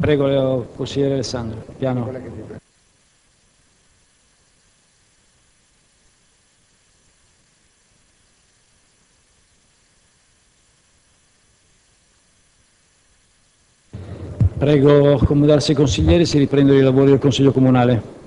Prego, consigliere Alessandro. Piano. Prego accomodarsi ai consiglieri, si riprendono i lavori del Consiglio Comunale.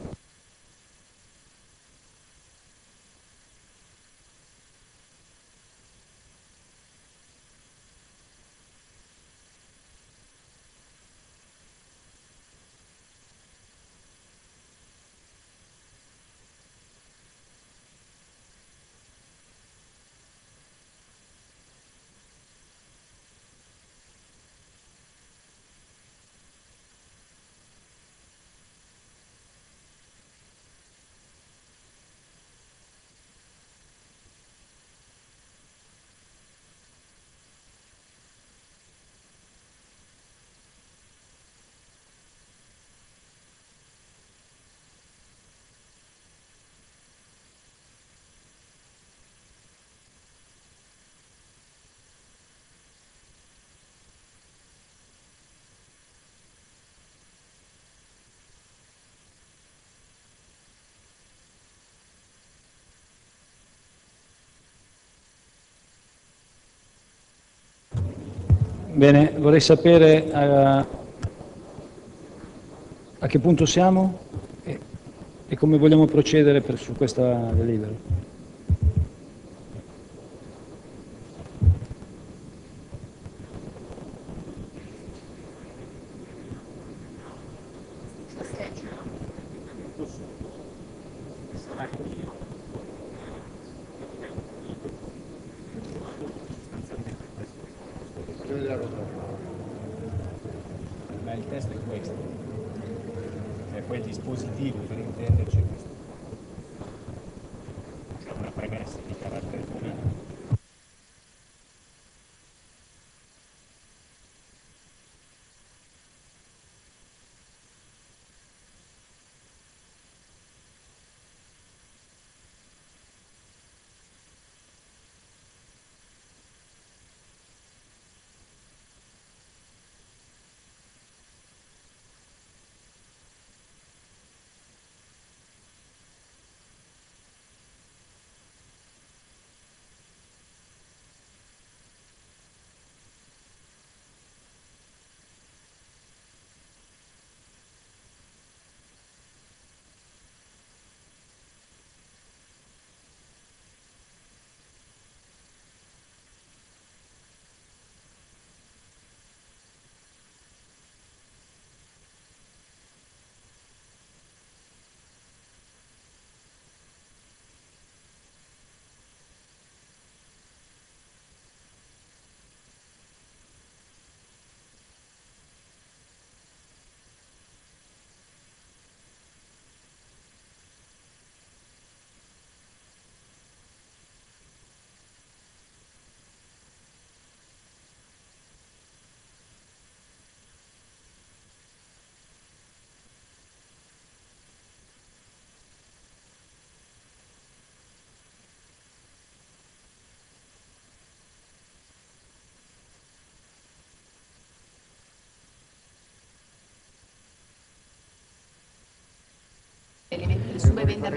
Bene, vorrei sapere a, a che punto siamo e, e come vogliamo procedere per, su questa delibera.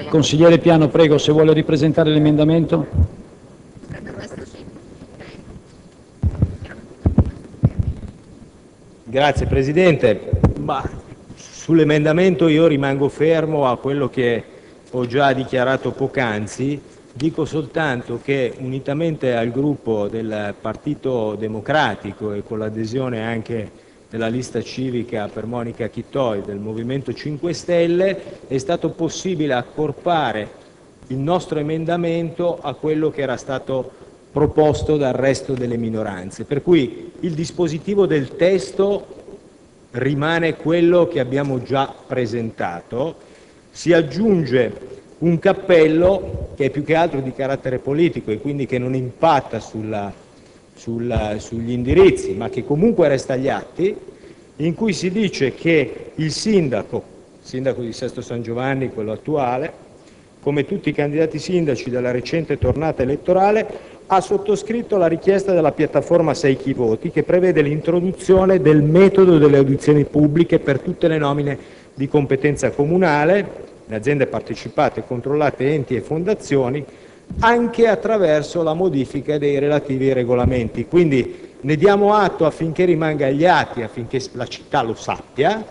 Consigliere Piano, prego, se vuole ripresentare l'emendamento. Questo sì. Grazie Presidente. Ma sull'emendamento io rimango fermo a quello che ho già dichiarato poc'anzi. Dico soltanto che unitamente al gruppo del Partito Democratico con l'adesione anche della lista civica per Monica Chittoi del Movimento 5 Stelle è stato possibile accorpare il nostro emendamento a quello che era stato proposto dal resto delle minoranze. Per cui il dispositivo del testo rimane quello che abbiamo già presentato, si aggiunge un cappello che è più che altro di carattere politico e quindi che non impatta sulla, sulla, sugli indirizzi, ma che comunque resta agli atti, in cui si dice che il sindaco, sindaco di Sesto San Giovanni, quello attuale, come tutti i candidati sindaci della recente tornata elettorale, ha sottoscritto la richiesta della piattaforma 6 chi voti che prevede l'introduzione del metodo delle audizioni pubbliche per tutte le nomine di competenza comunale, le aziende partecipate, controllate, enti e fondazioni, anche attraverso la modifica dei relativi regolamenti. Quindi ne diamo atto affinché rimanga agli atti, affinché la città lo sappia,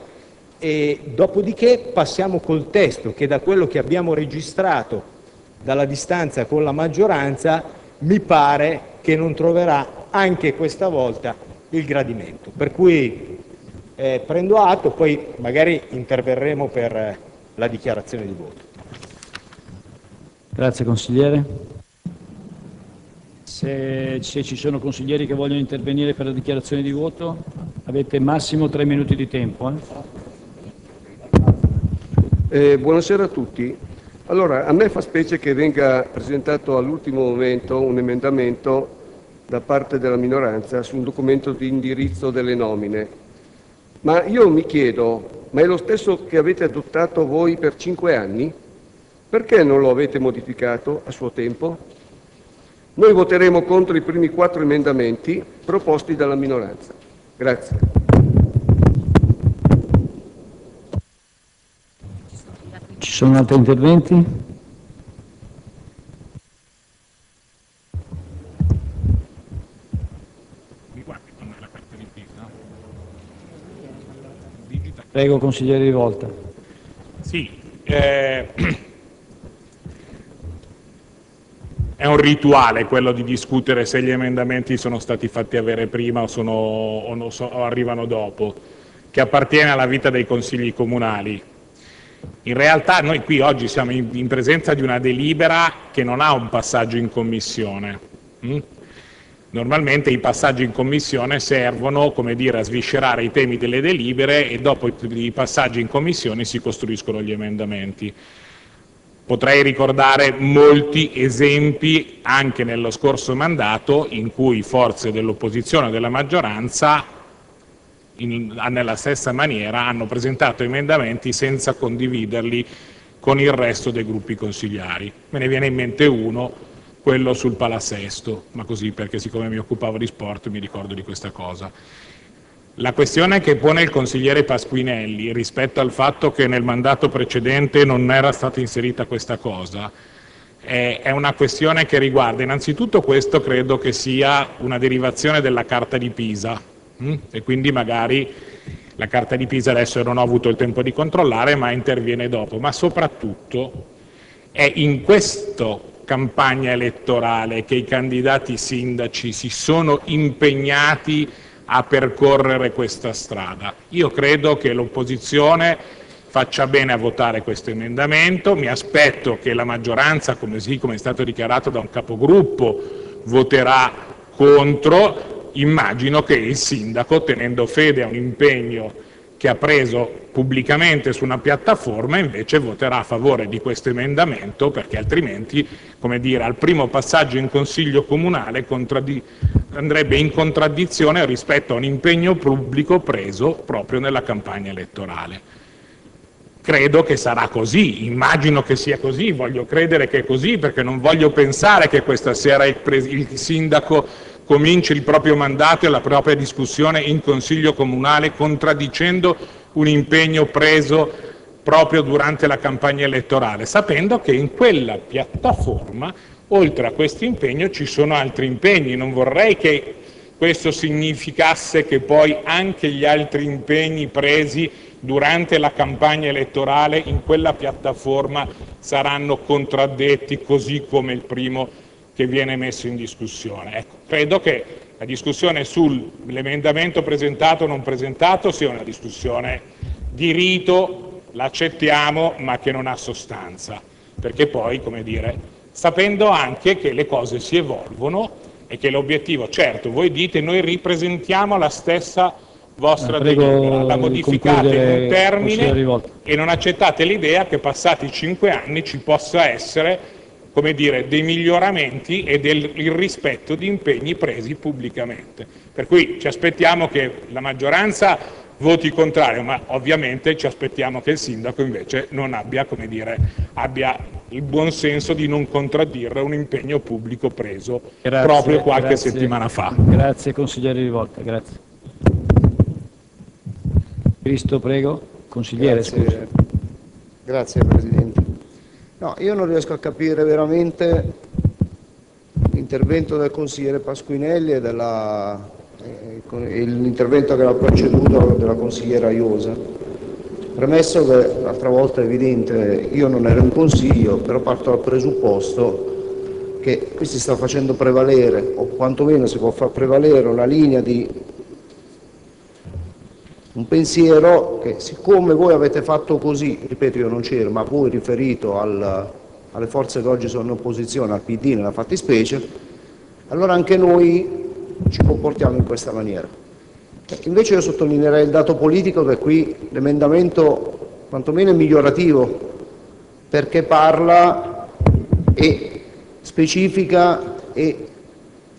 e dopodiché passiamo col testo che da quello che abbiamo registrato dalla distanza con la maggioranza mi pare che non troverà anche questa volta il gradimento. Per cui eh, prendo atto, poi magari interverremo per eh, la dichiarazione di voto. Grazie consigliere. Se, se, ci sono consiglieri che vogliono intervenire per la dichiarazione di voto, avete massimo tre minuti di tempo. Eh? Eh, buonasera a tutti. Allora, a me fa specie che venga presentato all'ultimo momento un emendamento da parte della minoranza su un documento di indirizzo delle nomine. Ma io mi chiedo, ma è lo stesso che avete adottato voi per cinque anni? Perché non lo avete modificato a suo tempo? Noi voteremo contro i primi quattro emendamenti proposti dalla minoranza. Grazie. Ci sono altri interventi? Prego, consigliere Di Volta. Sì, eh, è un rituale quello di discutere se gli emendamenti sono stati fatti avere prima o, sono, o, so, o arrivano dopo, che appartiene alla vita dei consigli comunali in realtà noi qui oggi siamo in presenza di una delibera che non ha un passaggio in Commissione. Mm? Normalmente i passaggi in Commissione servono dire, a sviscerare i temi delle delibere e dopo i passaggi in Commissione si costruiscono gli emendamenti. Potrei ricordare molti esempi anche nello scorso mandato in cui forze dell'opposizione e della maggioranza in, nella stessa maniera hanno presentato emendamenti senza condividerli con il resto dei gruppi consigliari. Me ne viene in mente uno, quello sul Palasesto, ma così perché siccome mi occupavo di sport mi ricordo di questa cosa. La questione che pone il consigliere Pasquinelli rispetto al fatto che nel mandato precedente non era stata inserita questa cosa è una questione che riguarda innanzitutto questo credo che sia una derivazione della Carta di Pisa, Mm? e quindi magari la carta di Pisa adesso non ho avuto il tempo di controllare, ma interviene dopo, ma soprattutto è in questa campagna elettorale che i candidati sindaci si sono impegnati a percorrere questa strada. Io credo che l'opposizione faccia bene a votare questo emendamento, mi aspetto che la maggioranza, come, sì, come è stato dichiarato da un capogruppo, voterà contro immagino che il sindaco, tenendo fede a un impegno che ha preso pubblicamente su una piattaforma, invece voterà a favore di questo emendamento perché altrimenti, come dire, al primo passaggio in Consiglio comunale andrebbe in contraddizione rispetto a un impegno pubblico preso proprio nella campagna elettorale. Credo che sarà così, immagino che sia così, voglio credere che è così perché non voglio pensare che questa sera il, il sindaco cominci il proprio mandato e la propria discussione in Consiglio comunale contraddicendo un impegno preso proprio durante la campagna elettorale, sapendo che in quella piattaforma, oltre a questo impegno, ci sono altri impegni. Non vorrei che questo significasse che poi anche gli altri impegni presi durante la campagna elettorale in quella piattaforma saranno contraddetti così come il primo che viene messo in discussione. Ecco, credo che la discussione sull'emendamento presentato o non presentato sia una discussione di rito, l'accettiamo, ma che non ha sostanza, perché poi, come dire, sapendo anche che le cose si evolvono e che l'obiettivo, certo, voi dite noi ripresentiamo la stessa vostra delibera, la modificate in un termine e non accettate l'idea che passati cinque anni ci possa essere come dire, dei miglioramenti e del rispetto di impegni presi pubblicamente. Per cui ci aspettiamo che la maggioranza voti contrario, ma ovviamente ci aspettiamo che il sindaco invece non abbia, come dire, abbia il buon senso di non contraddire un impegno pubblico preso Grazie, proprio qualche grazie. settimana fa. Grazie consigliere Rivolta, grazie. Cristo, prego. Consigliere. Grazie, grazie Presidente. No, io non riesco a capire veramente l'intervento del consigliere Pasquinelli e della- eh, l'intervento che l'ha preceduto della consigliera Iosa. Premesso che l'altra volta è evidente, io non ero in consiglio, però parto dal presupposto che qui si sta facendo prevalere, o quantomeno si può far prevalere una linea di un pensiero che siccome voi avete fatto così, ripeto io non c'ero, ma voi riferito al- alle forze che oggi sono in opposizione, al PD nella fattispecie, allora anche noi ci comportiamo in questa maniera. Invece io sottolineerei il dato politico che qui l'emendamento quantomeno è migliorativo, perché parla e specifica e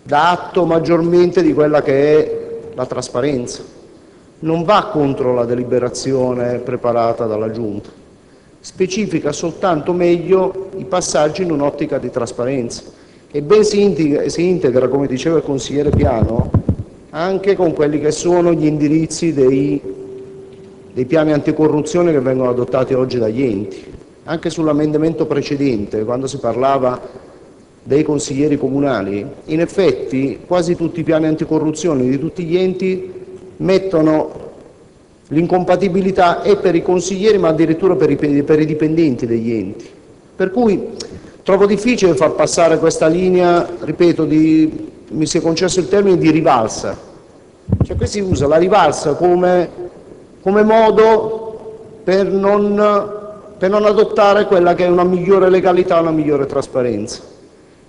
dà atto maggiormente di quella che è la trasparenza non va contro la deliberazione preparata dalla Giunta, specifica soltanto meglio i passaggi in un'ottica di trasparenza e ben si integra, come diceva il consigliere Piano, anche con quelli che sono gli indirizzi dei piani anticorruzione che vengono adottati oggi dagli enti. Anche sull'amendamento precedente, quando si parlava dei consiglieri comunali, in effetti quasi tutti i piani anticorruzione di tutti gli enti mettono l'incompatibilità e per i consiglieri ma addirittura per i, dipendenti degli enti. Per cui trovo difficile far passare questa linea, ripeto, di, mi si è concesso il termine di rivalsa. Cioè qui si usa la rivalsa come, come modo per non, per non adottare quella che è una migliore legalità, una migliore trasparenza.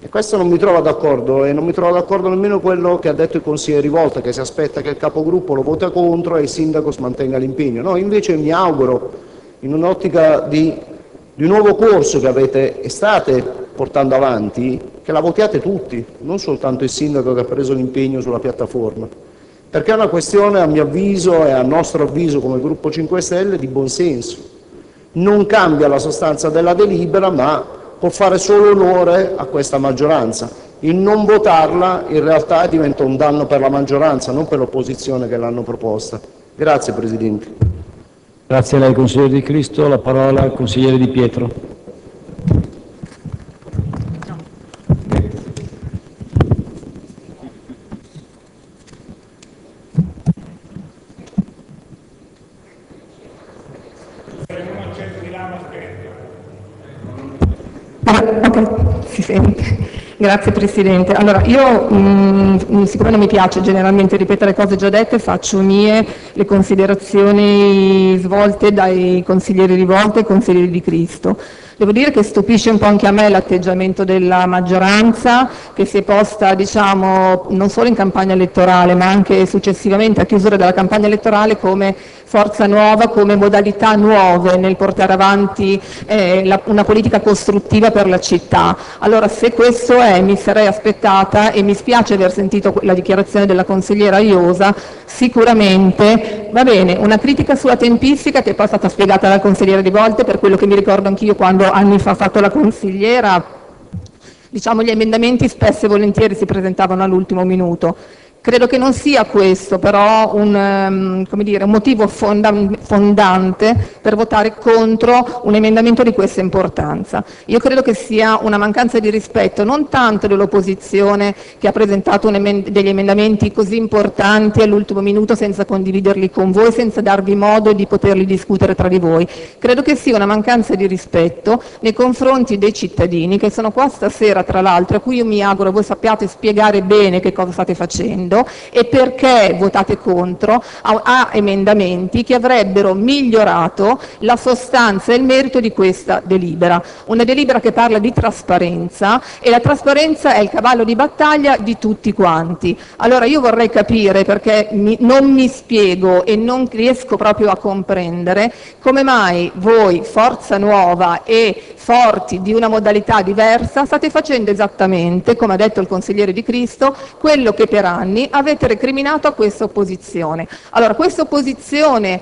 E questo non mi trovo d'accordo e non mi trovo d'accordo nemmeno quello che ha detto il consigliere Rivolta, che si aspetta che il capogruppo lo vota contro e il sindaco mantenga l'impegno. No, invece mi auguro, in un'ottica di, di un nuovo corso che avete e state portando avanti, che la votiate tutti, non soltanto il sindaco che ha preso l'impegno sulla piattaforma. Perché è una questione, a mio avviso e a nostro avviso come gruppo 5 Stelle, di buonsenso. Non cambia la sostanza della delibera, ma può fare solo onore a questa maggioranza. Il non votarla in realtà diventa un danno per la maggioranza, non per l'opposizione che l'hanno proposta. Grazie Presidente. Grazie a lei consigliere Di Cristo, la parola al consigliere Di Pietro. Ah, ok, si sente. Grazie Presidente. Allora, io, mh, siccome non mi piace generalmente ripetere cose già dette, faccio mie le considerazioni svolte dai consiglieri Rivolta e consiglieri di Cristo. Devo dire che stupisce un po' anche a me l'atteggiamento della maggioranza che si è posta, diciamo, non solo in campagna elettorale, ma anche successivamente a chiusura della campagna elettorale come forza nuova, come modalità nuove nel portare avanti eh, la- una politica costruttiva per la città. Allora, se questo è, mi sarei aspettata, e mi spiace aver sentito la dichiarazione della consigliera Iosa, sicuramente, va bene, una critica sulla tempistica che poi è stata spiegata dal consigliere di volte, per quello che mi ricordo anch'io quando anni fa ho fatto la consigliera, diciamo gli emendamenti spesso e volentieri si presentavano all'ultimo minuto. Credo che non sia questo però un, ehm, dire, un motivo fonda- fondante per votare contro un emendamento di questa importanza. Io credo che sia una mancanza di rispetto non tanto dell'opposizione che ha presentato un emen- degli emendamenti così importanti all'ultimo minuto senza condividerli con voi, senza darvi modo di poterli discutere tra di voi. Credo che sia una mancanza di rispetto nei confronti dei cittadini che sono qua stasera, tra l'altro, a cui io mi auguro voi sappiate spiegare bene che cosa state facendo e perché votate contro a, a emendamenti che avrebbero migliorato la sostanza e il merito di questa delibera. Una delibera che parla di trasparenza e la trasparenza è il cavallo di battaglia di tutti quanti. Allora io vorrei capire, perché mi- non mi spiego e non riesco proprio a comprendere, come mai voi, Forza Nuova e forti di una modalità diversa, state facendo esattamente, come ha detto il consigliere Di Cristo, quello che per anni avete recriminato a questa opposizione. Allora, questa opposizione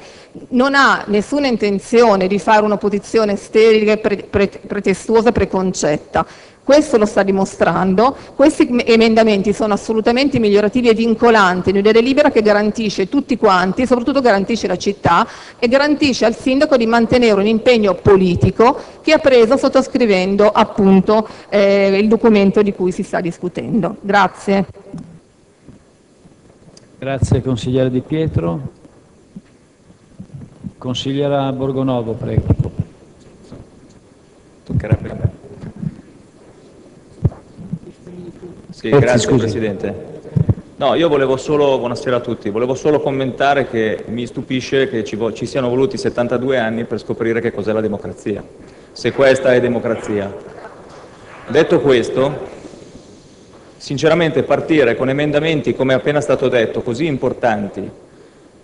non ha nessuna intenzione di fare un'opposizione sterile, pre- pre- pretestuosa, preconcetta. Questo lo sta dimostrando. Questi emendamenti sono assolutamente migliorativi e vincolanti in una delibera che garantisce tutti quanti soprattutto garantisce la città e garantisce al sindaco di mantenere un impegno politico che ha preso sottoscrivendo appunto eh, il documento di cui si sta discutendo. Grazie. Grazie consigliere Di Pietro. Consigliera Borgonovo, prego. Toccherebbe a me. Sì, Eh, grazie scusi. Presidente. No, io volevo solo, buonasera a tutti, volevo solo commentare che mi stupisce che ci, vo- ci siano voluti 72 anni per scoprire che cos'è la democrazia, se questa è democrazia. Detto questo, sinceramente partire con emendamenti, come è appena stato detto, così importanti,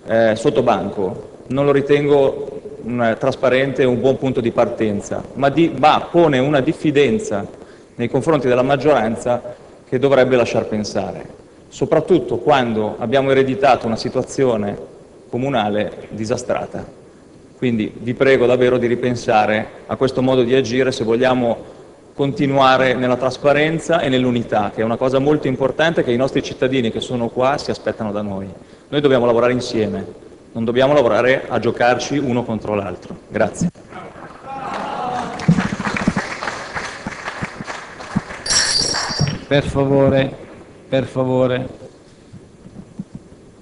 eh, sotto banco, non lo ritengo un, trasparente e un buon punto di partenza, ma, di- ma pone una diffidenza nei confronti della maggioranza che dovrebbe lasciar pensare, soprattutto quando abbiamo ereditato una situazione comunale disastrata. Quindi vi prego davvero di ripensare a questo modo di agire se vogliamo continuare nella trasparenza e nell'unità, che è una cosa molto importante che i nostri cittadini che sono qua si aspettano da noi. Noi dobbiamo lavorare insieme, non dobbiamo lavorare a giocarci uno contro l'altro. Grazie. Per favore, per favore.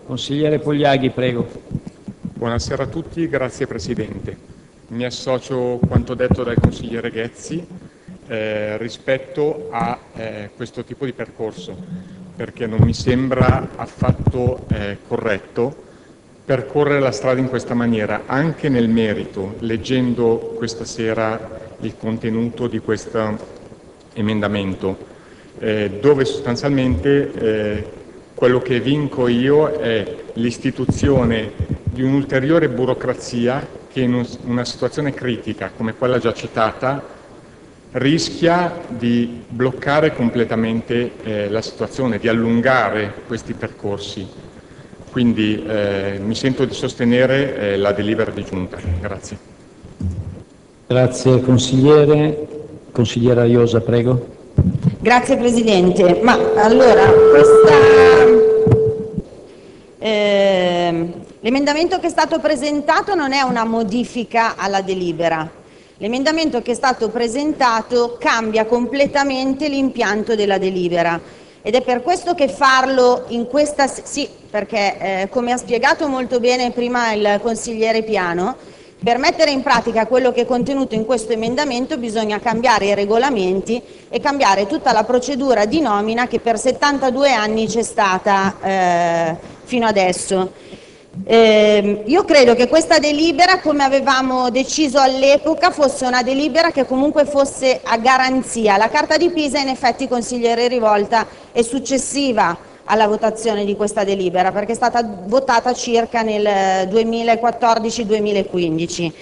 Consigliere Pogliaghi, prego. Buonasera a tutti, grazie Presidente. Mi associo a quanto detto dal consigliere Ghezzi eh, rispetto a eh, questo tipo di percorso, perché non mi sembra affatto eh, corretto percorrere la strada in questa maniera, anche nel merito, leggendo questa sera il contenuto di questo emendamento, eh, dove sostanzialmente eh, quello che vinco io è l'istituzione di un'ulteriore burocrazia che in un- una situazione critica come quella già citata rischia di bloccare completamente eh, la situazione, di allungare questi percorsi. Quindi eh, mi sento di sostenere eh, la delibera di giunta. Grazie. Grazie consigliere. Consigliera Iosa, prego. Grazie Presidente. Ma allora, ehm, l'emendamento che è stato presentato non è una modifica alla delibera. L'emendamento che è stato presentato cambia completamente l'impianto della delibera ed è per questo che farlo in questa... Sì, perché eh, come ha spiegato molto bene prima il consigliere Piano, per mettere in pratica quello che è contenuto in questo emendamento bisogna cambiare i regolamenti e cambiare tutta la procedura di nomina che per 72 anni c'è stata eh, fino adesso. Eh, io credo che questa delibera, come avevamo deciso all'epoca, fosse una delibera che comunque fosse a garanzia. La Carta di Pisa, in effetti, consigliere Rivolta, è successiva alla votazione di questa delibera, perché è stata votata circa nel 2014-2015.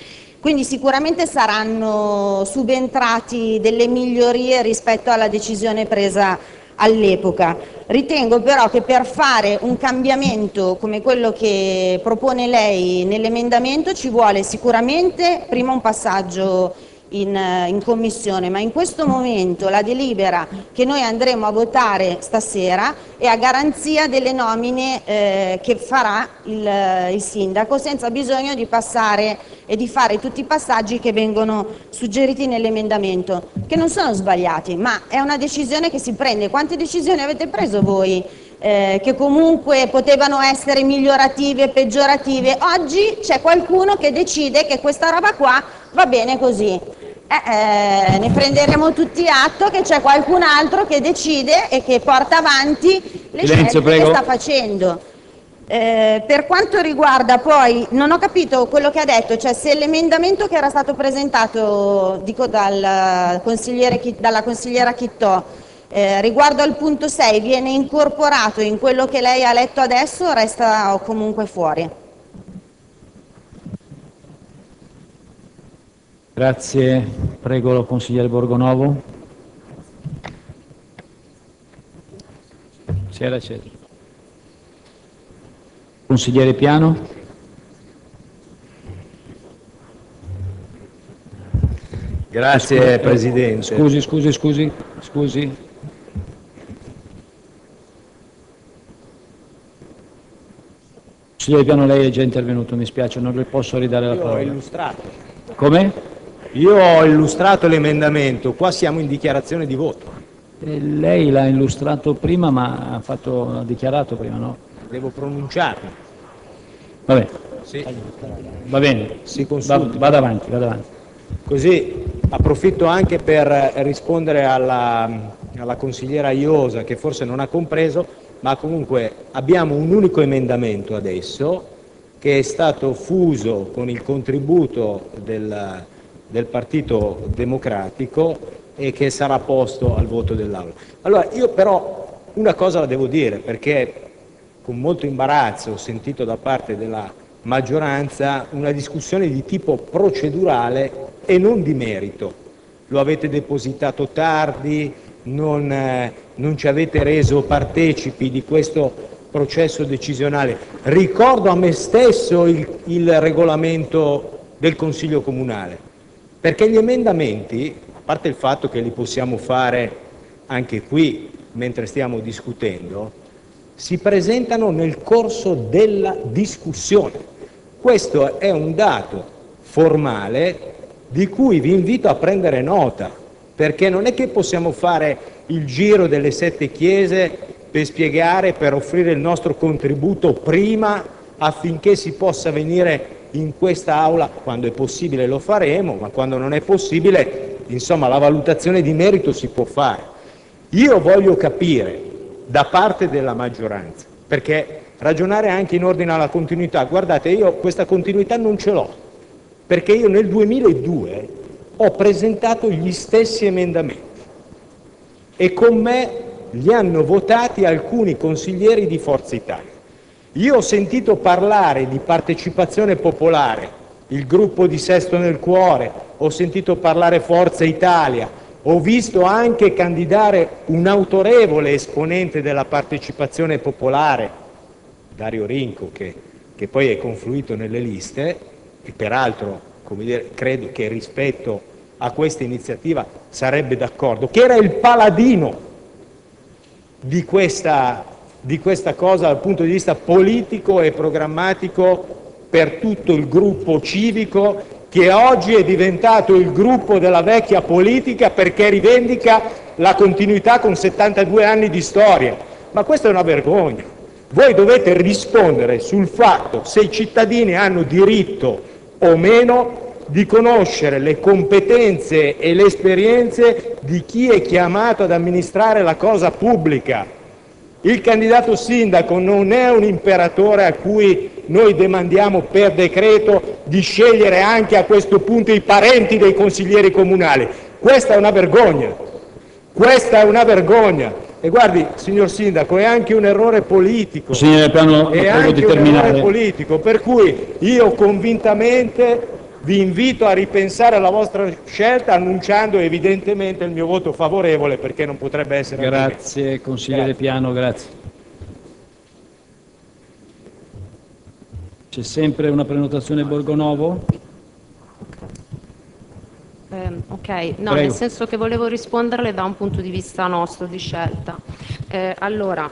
Quindi sicuramente saranno subentrati delle migliorie rispetto alla decisione presa all'epoca. Ritengo però che per fare un cambiamento come quello che propone lei nell'emendamento ci vuole sicuramente prima un passaggio in, eh, in commissione, ma in questo momento la delibera che noi andremo a votare stasera è a garanzia delle nomine eh, che farà il, il sindaco senza bisogno di passare e di fare tutti i passaggi che vengono suggeriti nell'emendamento, che non sono sbagliati, ma è una decisione che si prende. Quante decisioni avete preso voi? eh, che comunque potevano essere migliorative peggiorative, oggi c'è qualcuno che decide che questa roba qua va bene così. Eh, eh, ne prenderemo tutti atto che c'è qualcun altro che decide e che porta avanti le Silenzio, scelte prego. che sta facendo. Eh, per quanto riguarda poi, non ho capito quello che ha detto, cioè se l'emendamento che era stato presentato dico, dal consigliere Chi- dalla consigliera Chittò eh, riguardo al punto 6 viene incorporato in quello che lei ha letto adesso o resta comunque fuori? Grazie. Prego il consigliere Borgonovo. Si era acceso. Consigliere Piano. Grazie Presidente. Scusi, scusi, scusi, scusi. Consigliere Piano, lei è già intervenuto, mi spiace, non le posso ridare la Io ho parola. illustrato. Come? Io ho illustrato l'emendamento, qua siamo in dichiarazione di voto. Eh, lei l'ha illustrato prima, ma ha, fatto, ha dichiarato prima, no? Devo pronunciarmi. Vabbè, Sì. va bene. Si Va- consulti. vada avanti, vada avanti. Così approfitto anche per rispondere alla, alla consigliera Iosa che forse non ha compreso, ma comunque abbiamo un unico emendamento adesso che è stato fuso con il contributo del, del Partito Democratico e che sarà posto al voto dell'Aula. Allora io però una cosa la devo dire perché con molto imbarazzo ho sentito da parte della maggioranza una discussione di tipo procedurale e non di merito. Lo avete depositato tardi, non, eh, non ci avete reso partecipi di questo processo decisionale. Ricordo a me stesso il, il regolamento del Consiglio Comunale, perché gli emendamenti, a parte il fatto che li possiamo fare anche qui mentre stiamo discutendo, si presentano nel corso della discussione. Questo è un dato formale di cui vi invito a prendere nota, perché non è che possiamo fare il giro delle sette chiese per spiegare, per offrire il nostro contributo prima affinché si possa venire in questa aula, quando è possibile lo faremo, ma quando non è possibile, insomma, la valutazione di merito si può fare. Io voglio capire da parte della maggioranza, perché ragionare anche in ordine alla continuità, guardate, io questa continuità non ce l'ho, perché io nel 2002 ho presentato gli stessi emendamenti e con me li hanno votati alcuni consiglieri di Forza Italia. Io ho sentito parlare di partecipazione popolare, il gruppo di Sesto nel Cuore, ho sentito parlare Forza Italia, ho visto anche candidare un autorevole esponente della partecipazione popolare, Dario Rinco, che, che poi è confluito nelle liste, e peraltro dire, credo che rispetto a questa iniziativa sarebbe d'accordo, che era il paladino di questa, di questa cosa dal punto di vista politico e programmatico per tutto il gruppo civico che oggi è diventato il gruppo della vecchia politica perché rivendica la continuità con 72 anni di storia. Ma questa è una vergogna. Voi dovete rispondere sul fatto se i cittadini hanno diritto o meno di conoscere le competenze e le esperienze di chi è chiamato ad amministrare la cosa pubblica. Il candidato sindaco non è un imperatore a cui noi demandiamo per decreto di scegliere anche a questo punto i parenti dei consiglieri comunali. Questa è una vergogna. Questa è una vergogna. E guardi, signor Sindaco, è anche un errore politico. Consigliere Piano, È anche un errore politico, per cui io convintamente vi invito a ripensare alla vostra scelta annunciando evidentemente il mio voto favorevole perché non potrebbe essere altrimenti. Grazie, consigliere Grazie. Piano, grazie. C'è sempre una prenotazione Borgonovo? Ehm, ok, no, Prego. nel senso che volevo risponderle da un punto di vista nostro di scelta. Eh, allora,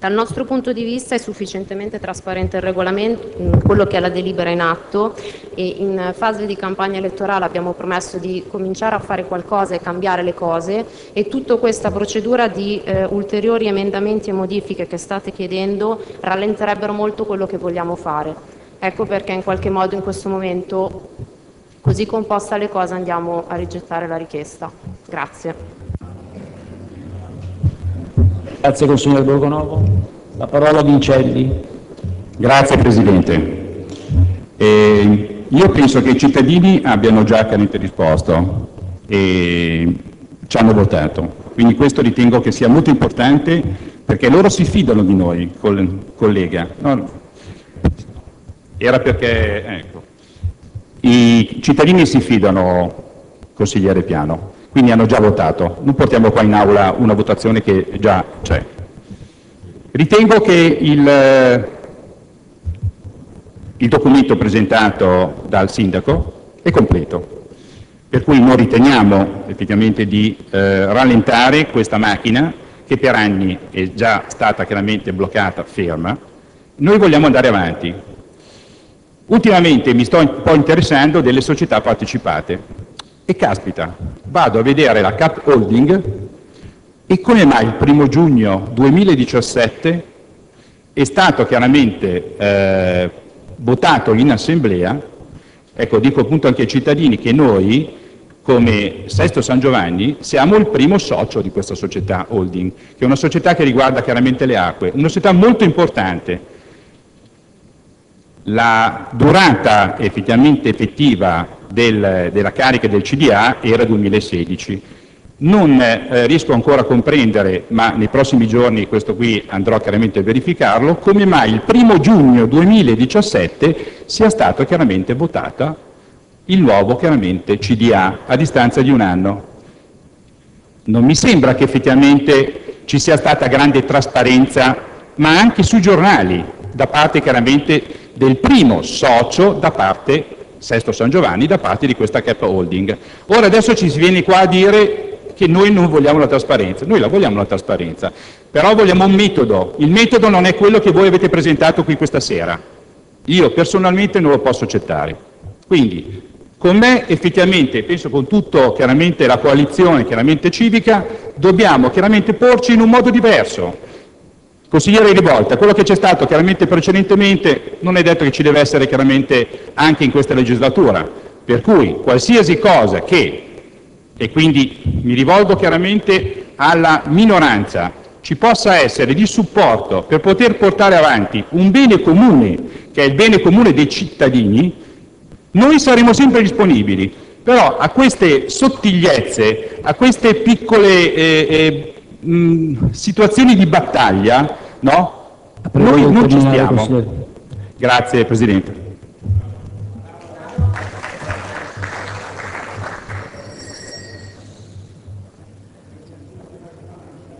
dal nostro punto di vista è sufficientemente trasparente il regolamento, mh, quello che è la delibera in atto e in fase di campagna elettorale abbiamo promesso di cominciare a fare qualcosa e cambiare le cose e tutta questa procedura di eh, ulteriori emendamenti e modifiche che state chiedendo rallenterebbero molto quello che vogliamo fare. Ecco perché in qualche modo in questo momento Così composta le cose andiamo a rigettare la richiesta. Grazie. Grazie, consigliere Borgonovo. La parola a Vincelli. Grazie Presidente. Eh, io penso che i cittadini abbiano già chiaramente risposto e ci hanno votato, quindi questo ritengo che sia molto importante perché loro si fidano di noi, col- collega. No, era perché, ecco. I cittadini si fidano, consigliere Piano, quindi hanno già votato. Non portiamo qua in aula una votazione che già c'è. Ritengo che il, il documento presentato dal sindaco è completo, per cui non riteniamo effettivamente di eh, rallentare questa macchina che per anni è già stata chiaramente bloccata, ferma. Noi vogliamo andare avanti. Ultimamente mi sto un po' interessando delle società partecipate e caspita, vado a vedere la Cap Holding e come mai il primo giugno 2017 è stato chiaramente eh, votato in assemblea, ecco dico appunto anche ai cittadini che noi come Sesto San Giovanni siamo il primo socio di questa società holding, che è una società che riguarda chiaramente le acque, una società molto importante. La durata effettivamente effettiva del, della carica del CDA era 2016. Non eh, riesco ancora a comprendere, ma nei prossimi giorni questo qui andrò chiaramente a verificarlo, come mai il primo giugno 2017 sia stato chiaramente votata il nuovo chiaramente CDA a distanza di un anno. Non mi sembra che effettivamente ci sia stata grande trasparenza, ma anche sui giornali, da parte chiaramente del primo socio, da parte Sesto San Giovanni, da parte di questa cap holding. Ora adesso ci si viene qua a dire che noi non vogliamo la trasparenza, noi la vogliamo la trasparenza, però vogliamo un metodo, il metodo non è quello che voi avete presentato qui questa sera, io personalmente non lo posso accettare. Quindi con me effettivamente, penso con tutta chiaramente la coalizione chiaramente civica, dobbiamo chiaramente porci in un modo diverso. Consigliere Rivolta, quello che c'è stato chiaramente precedentemente non è detto che ci deve essere chiaramente anche in questa legislatura, per cui qualsiasi cosa che e quindi mi rivolgo chiaramente alla minoranza, ci possa essere di supporto per poter portare avanti un bene comune, che è il bene comune dei cittadini, noi saremo sempre disponibili. Però a queste sottigliezze, a queste piccole eh, eh, mh, situazioni di battaglia, no? Noi non ci stiamo. Grazie Presidente.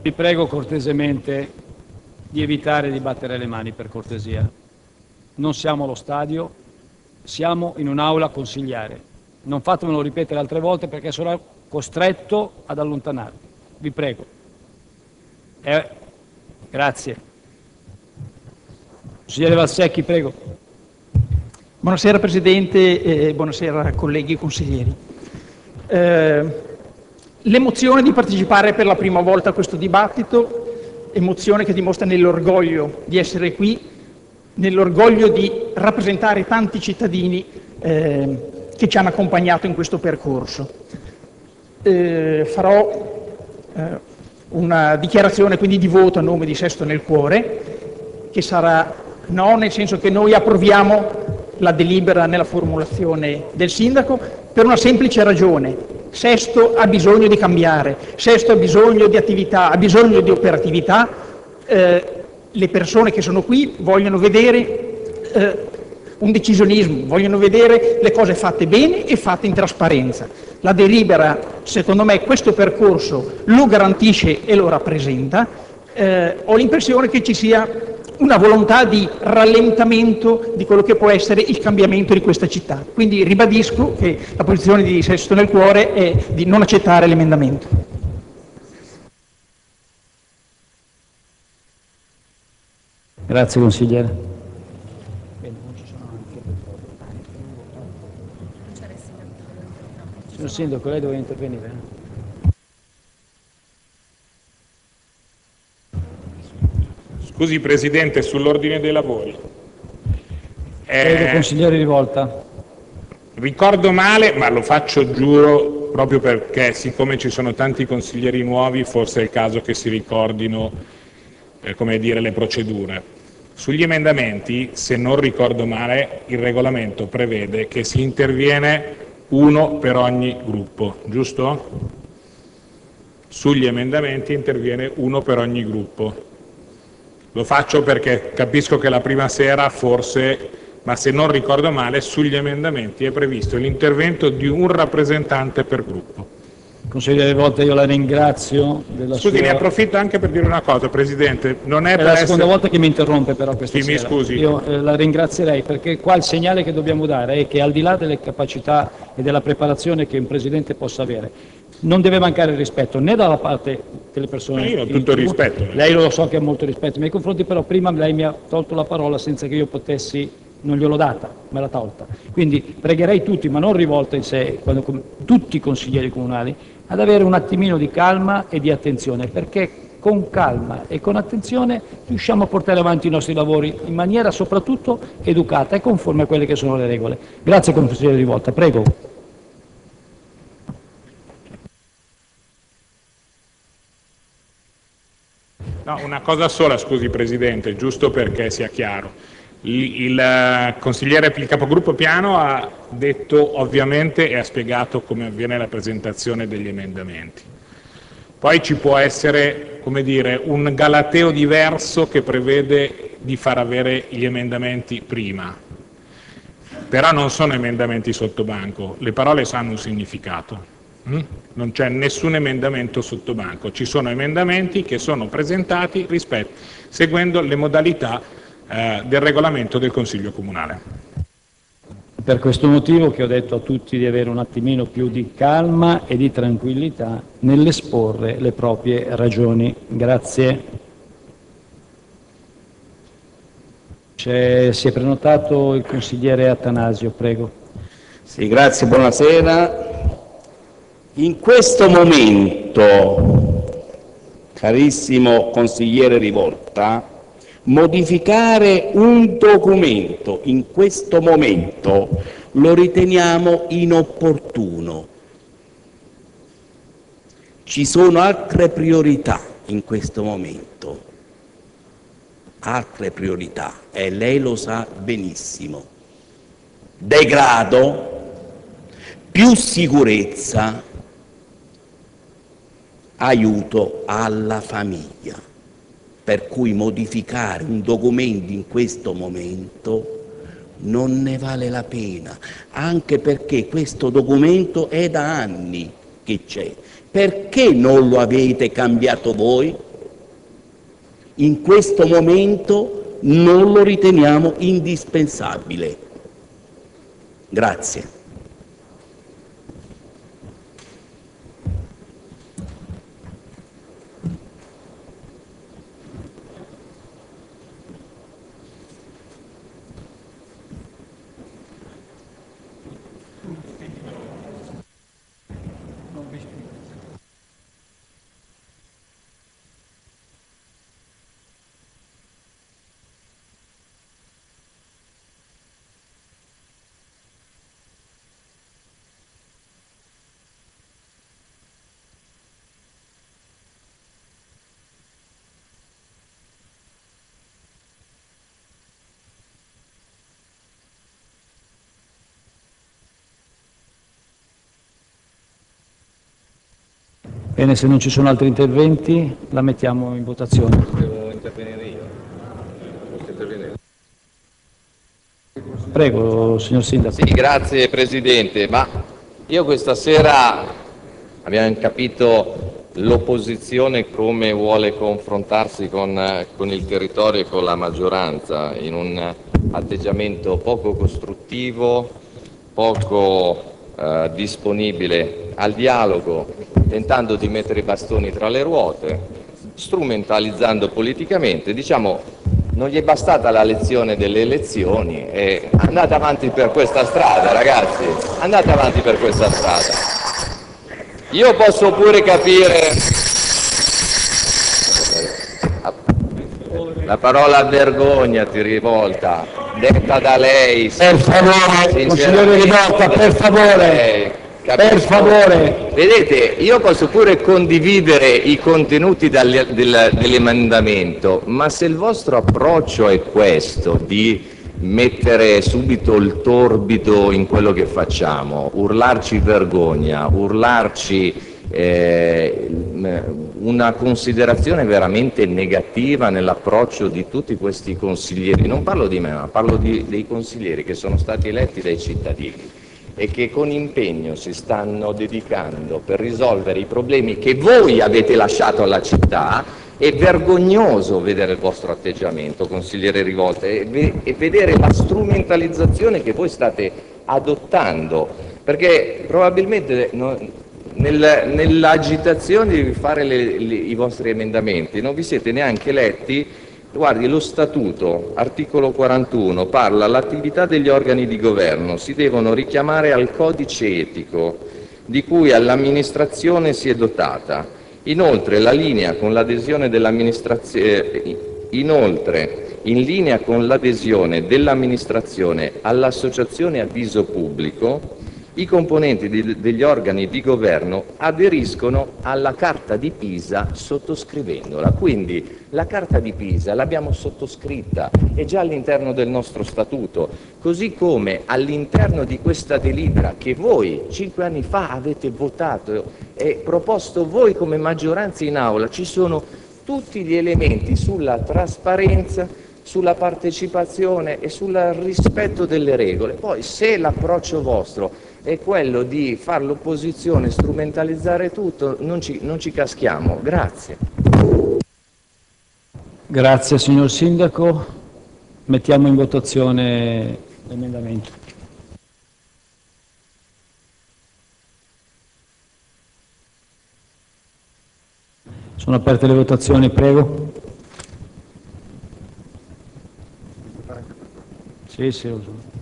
Vi prego cortesemente di evitare di battere le mani, per cortesia. Non siamo allo stadio, siamo in un'aula consigliare. Non fatemelo ripetere altre volte perché sarò costretto ad allontanarvi. Vi prego. Eh, grazie. Consigliere Valsecchi, prego. Buonasera Presidente e buonasera colleghi consiglieri. Eh, L'emozione di partecipare per la prima volta a questo dibattito, emozione che dimostra nell'orgoglio di essere qui, nell'orgoglio di rappresentare tanti cittadini eh, che ci hanno accompagnato in questo percorso. Eh, farò eh, una dichiarazione quindi di voto a nome di Sesto nel Cuore, che sarà no, nel senso che noi approviamo la delibera nella formulazione del sindaco per una semplice ragione. Sesto ha bisogno di cambiare, Sesto ha bisogno di attività, ha bisogno di operatività. Eh, le persone che sono qui vogliono vedere eh, un decisionismo, vogliono vedere le cose fatte bene e fatte in trasparenza. La delibera, secondo me, questo percorso lo garantisce e lo rappresenta. Eh, ho l'impressione che ci sia una volontà di rallentamento di quello che può essere il cambiamento di questa città. Quindi ribadisco che la posizione di Sesto nel Cuore è di non accettare l'emendamento. Grazie consigliere. Signor Sindaco, lei doveva intervenire. eh? Scusi Presidente, sull'ordine dei lavori. Prego, Eh, consigliere Rivolta. ricordo male, ma lo faccio giuro proprio perché siccome ci sono tanti consiglieri nuovi, forse è il caso che si ricordino eh, come dire, le procedure. Sugli emendamenti, se non ricordo male, il regolamento prevede che si interviene uno per ogni gruppo, giusto? Sugli emendamenti interviene uno per ogni gruppo. Lo faccio perché capisco che la prima sera forse ma se non ricordo male sugli emendamenti è previsto l'intervento di un rappresentante per gruppo. Consigliere Volta, io la ringrazio della Scusi, sua... ne approfitto anche per dire una cosa, Presidente, non è, È per la essere... seconda volta che mi interrompe però questa Sì, mi sera. scusi. Io eh, la ringrazierei perché qua il segnale che dobbiamo dare è che al di là delle capacità e della preparazione che un Presidente possa avere, non deve mancare il rispetto né dalla parte delle persone... Ma io ho tutto il rispetto. Lei lo so che ha molto rispetto nei miei confronti, però prima lei mi ha tolto la parola senza che io potessi non gliel'ho data, me l'ha tolta. Quindi pregherei tutti, ma non rivolta in sé, quando- tutti i consiglieri comunali, ad avere un attimino di calma e di attenzione, perché con calma e con attenzione riusciamo a portare avanti i nostri lavori in maniera soprattutto educata e conforme a quelle che sono le regole. Grazie consigliere Rivolta, prego. No, una cosa sola, scusi Presidente, giusto perché sia chiaro. Il, eh, consigliere, il capogruppo Piano ha detto ovviamente e ha spiegato come avviene la presentazione degli emendamenti. Poi ci può essere, come dire, un galateo diverso che prevede di far avere gli emendamenti prima. Però non sono emendamenti sotto banco, le parole hanno un significato. mm? Non c'è nessun emendamento sotto banco, ci sono emendamenti che sono presentati rispetto, seguendo le modalità eh, del regolamento del Consiglio Comunale. Per questo motivo che ho detto a tutti di avere un attimino più di calma e di tranquillità nell'esporre le proprie ragioni. Grazie. C'è- si è prenotato il consigliere Atanasio, prego. Sì, grazie, buonasera. In questo momento, carissimo consigliere Rivolta, modificare un documento in questo momento lo riteniamo inopportuno. Ci sono altre priorità in questo momento, altre priorità e lei lo sa benissimo. Degrado, più sicurezza, aiuto alla famiglia. Per cui modificare un documento in questo momento non ne vale la pena, anche perché questo documento è da anni che c'è. Perché non lo avete cambiato voi? In questo momento non lo riteniamo indispensabile. Grazie. wichtig. Bene, se non ci sono altri interventi la mettiamo in votazione. Devo intervenire io. Prego, signor Sindaco. Sì, grazie Presidente, ma io questa sera abbiamo capito l'opposizione come vuole confrontarsi con, con il territorio e con la maggioranza in un atteggiamento poco costruttivo, poco eh, disponibile al dialogo, tentando di mettere i bastoni tra le ruote, strumentalizzando politicamente, diciamo non gli è bastata la lezione delle elezioni e andate avanti per questa strada ragazzi, andate avanti per questa strada. Io posso pure capire la parola vergogna ti rivolta, detta da lei. Per favore, consigliere Rivolta, per favore, per favore. Vedete, io posso pure condividere i contenuti dal- del- dell'emendamento, ma se il vostro approccio è questo, di mettere subito il torbido in quello che facciamo, urlarci vergogna, urlarci eh, una considerazione veramente negativa nell'approccio di tutti questi consiglieri, non parlo di me, ma parlo di, dei consiglieri che sono stati eletti dai cittadini e che con impegno si stanno dedicando per risolvere i problemi che voi avete lasciato alla città, è vergognoso vedere il vostro atteggiamento, consigliere Rivolta, e, vedere la strumentalizzazione che voi state adottando, perché probabilmente nel, nell'agitazione di fare le, le, i vostri emendamenti non vi siete neanche letti Guardi, lo Statuto, articolo 41, parla l'attività degli organi di governo, si devono richiamare al codice etico di cui l'amministrazione si è dotata. Inoltre, la linea con l'adesione dell'amministrazione, inoltre, in linea con l'adesione dell'amministrazione all'associazione avviso pubblico, i componenti di, degli organi di governo aderiscono alla Carta di Pisa sottoscrivendola. Quindi la Carta di Pisa l'abbiamo sottoscritta, è già all'interno del nostro statuto, così come all'interno di questa delibera che voi cinque anni fa avete votato e proposto voi come maggioranza in aula, ci sono tutti gli elementi sulla trasparenza, sulla partecipazione e sul rispetto delle regole. Poi se l'approccio vostro è quello di fare l'opposizione, strumentalizzare tutto, non ci, non ci caschiamo. Grazie. Grazie signor Sindaco. Mettiamo in votazione l'emendamento. Sono aperte le votazioni, prego. Sì, sì, lo so.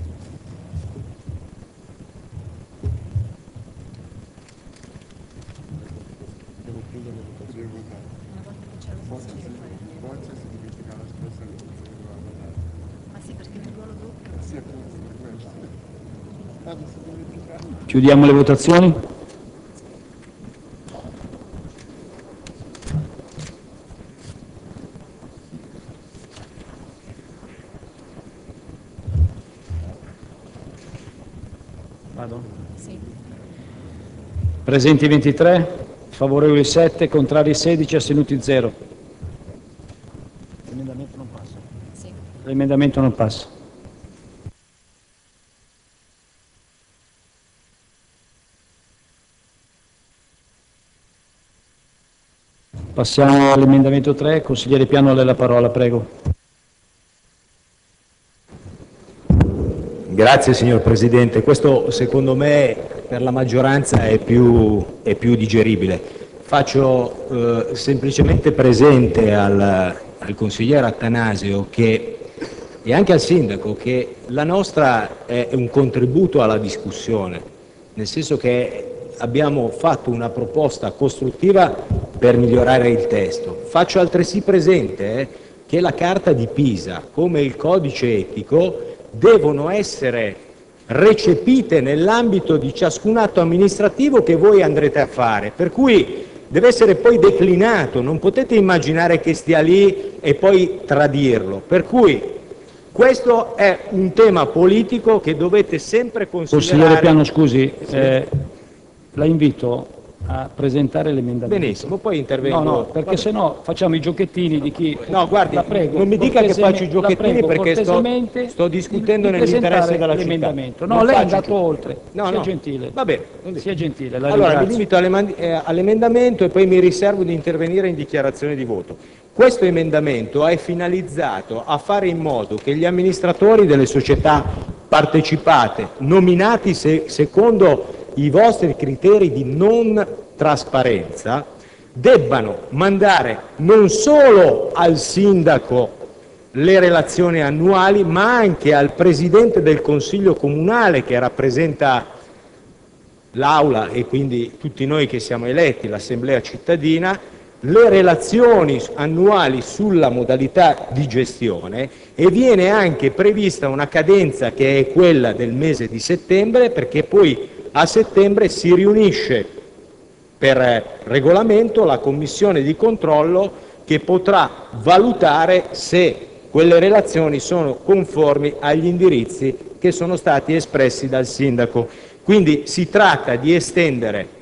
Chiudiamo le votazioni. Vado? Sì. Presenti 23, favorevoli 7, contrari 16, astenuti 0. L'emendamento non passa. Sì. L'emendamento non passa. Passiamo all'emendamento 3. Consigliere Piano, lei la parola, prego. Grazie signor Presidente. Questo secondo me per la maggioranza è più, è più digeribile. Faccio eh, semplicemente presente al, al consigliere Attanasio che, e anche al Sindaco che la nostra è un contributo alla discussione, nel senso che abbiamo fatto una proposta costruttiva per migliorare il testo. Faccio altresì presente eh, che la Carta di Pisa, come il codice etico, devono essere recepite nell'ambito di ciascun atto amministrativo che voi andrete a fare, per cui deve essere poi declinato, non potete immaginare che stia lì e poi tradirlo. Per cui questo è un tema politico che dovete sempre considerare. Consigliere Piano, scusi, eh, la invito a presentare l'emendamento. Benissimo, poi intervengo. No, no, perché se no facciamo i giochettini di chi... No, guardi, la prego, non mi dica che faccio i giochettini perché sto, sto discutendo nell'interesse della città. No, non lei è andato oltre. No, sia no. gentile. Va bene. Sia gentile, Allora, mi limito eh, all'emendamento e poi mi riservo di intervenire in dichiarazione di voto. Questo emendamento è finalizzato a fare in modo che gli amministratori delle società partecipate, nominati se- secondo i vostri criteri di non trasparenza, debbano mandare non solo al sindaco le relazioni annuali, ma anche al Presidente del Consiglio Comunale che rappresenta l'Aula e quindi tutti noi che siamo eletti, l'Assemblea cittadina, le relazioni annuali sulla modalità di gestione e viene anche prevista una cadenza che è quella del mese di settembre perché poi a settembre si riunisce per regolamento la commissione di controllo che potrà valutare se quelle relazioni sono conformi agli indirizzi che sono stati espressi dal sindaco. Quindi si tratta di estendere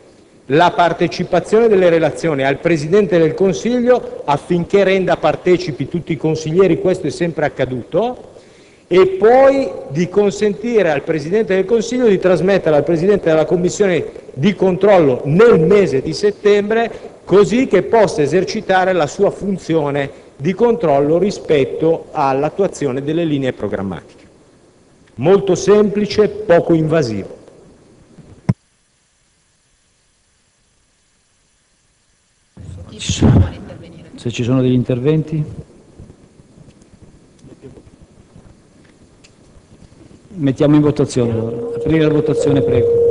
la partecipazione delle relazioni al Presidente del Consiglio affinché renda partecipi tutti i consiglieri, questo è sempre accaduto, e poi di consentire al Presidente del Consiglio di trasmettere al Presidente della Commissione di controllo nel mese di settembre così che possa esercitare la sua funzione di controllo rispetto all'attuazione delle linee programmatiche. Molto semplice, poco invasivo. Se ci sono degli interventi? Mettiamo in votazione allora. Aprire la votazione, prego.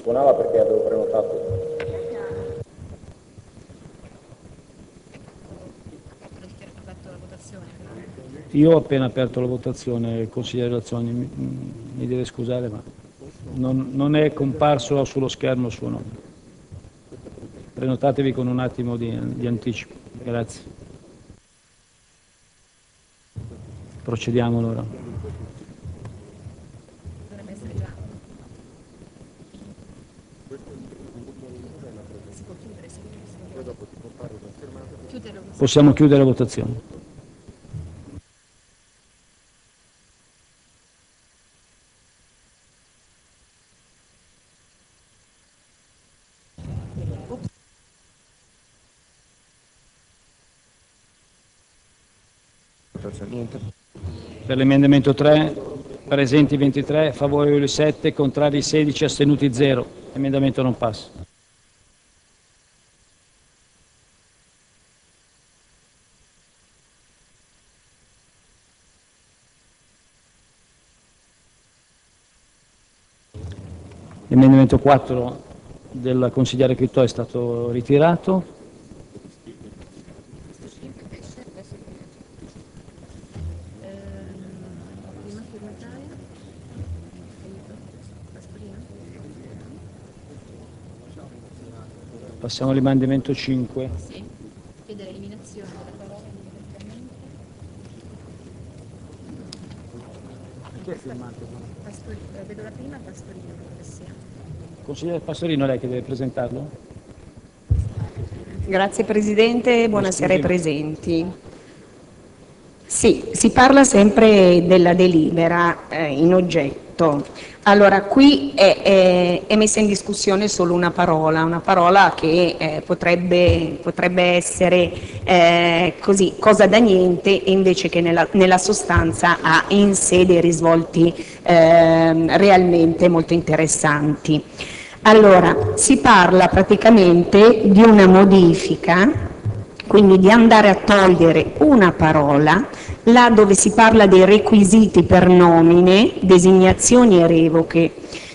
Suonava perché avevo prenotato. Io ho appena aperto la votazione, consigliere Relazioni, mi, mi deve scusare, ma non, non è comparso sullo schermo il suo nome. Prenotatevi con un attimo di, di anticipo. Grazie. Procediamo allora. Possiamo chiudere la votazione. Per l'emendamento 3, presenti 23, favorevoli 7, contrari 16, astenuti 0. L'emendamento non passa. L'emendamento 4 del consigliere Crittò è stato ritirato. Passiamo all'emendamento 5. Sì, chiede l'eliminazione della parola Chi è firmato? Pastorino, eh, vedo la prima Pastorino, credo che sia. Consigliere Pastorino, lei che deve presentarlo? Grazie Presidente, buonasera ai presenti. Sì, si parla sempre della delibera eh, in oggetto. Allora, qui è, è- è messa in discussione solo una parola, una parola che eh, potrebbe, potrebbe essere eh, così, cosa da niente invece che nella, nella sostanza ha in sé dei risvolti ehm, realmente molto interessanti. Allora, si parla praticamente di una modifica quindi di andare a togliere una parola là dove si parla dei requisiti per nomine, designazioni e revoche.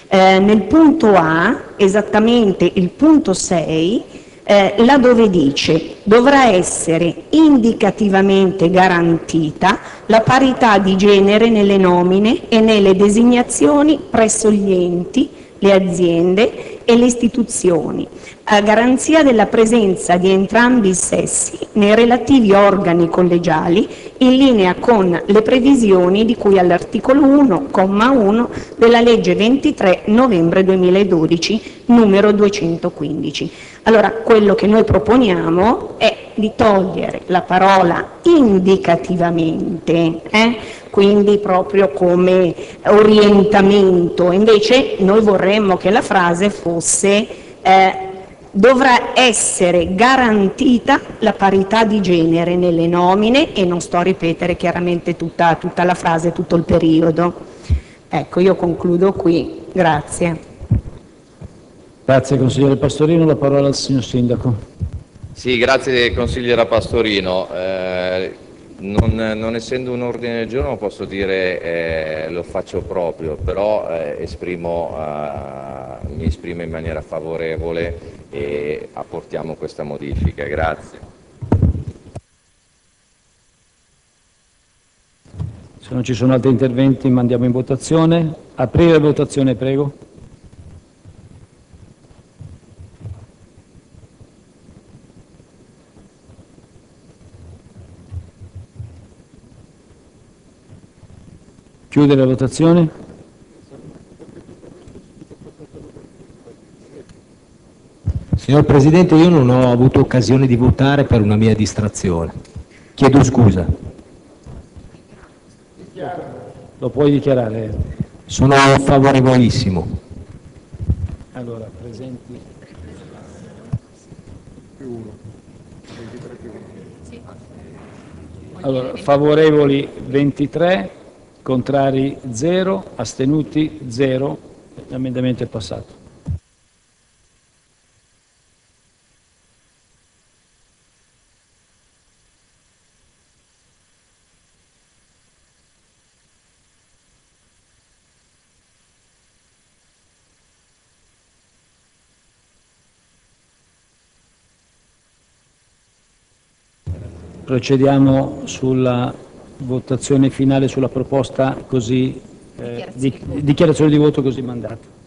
Eh, nel punto A, esattamente il punto 6, eh, là dove dice dovrà essere indicativamente garantita la parità di genere nelle nomine e nelle designazioni presso gli enti, le aziende e le istituzioni, a garanzia della presenza di entrambi i sessi nei relativi organi collegiali in linea con le previsioni di cui all'articolo 1, comma 1 della legge 23 novembre 2012 numero 215. Allora, quello che noi proponiamo è di togliere la parola indicativamente, eh? quindi proprio come orientamento, invece noi vorremmo che la frase fosse eh, dovrà essere garantita la parità di genere nelle nomine e non sto a ripetere chiaramente tutta, tutta la frase, tutto il periodo. Ecco, io concludo qui, grazie. Grazie consigliere Pastorino, la parola al signor Sindaco. Sì, grazie consigliera Pastorino. Eh, non, non essendo un ordine del giorno posso dire eh, lo faccio proprio, però eh, esprimo, eh, mi esprimo in maniera favorevole e apportiamo questa modifica. Grazie. Se non ci sono altri interventi mandiamo in votazione. Aprire la votazione, prego. Chiudere la votazione? Signor Presidente, io non ho avuto occasione di votare per una mia distrazione. Chiedo scusa. Lo puoi dichiarare? Sono favorevolissimo. Allora, presenti. Allora, favorevoli 23, contrari 0, astenuti 0. L'emendamento è passato. Procediamo sulla votazione finale sulla proposta così, eh, di, dichiarazione di voto così mandata.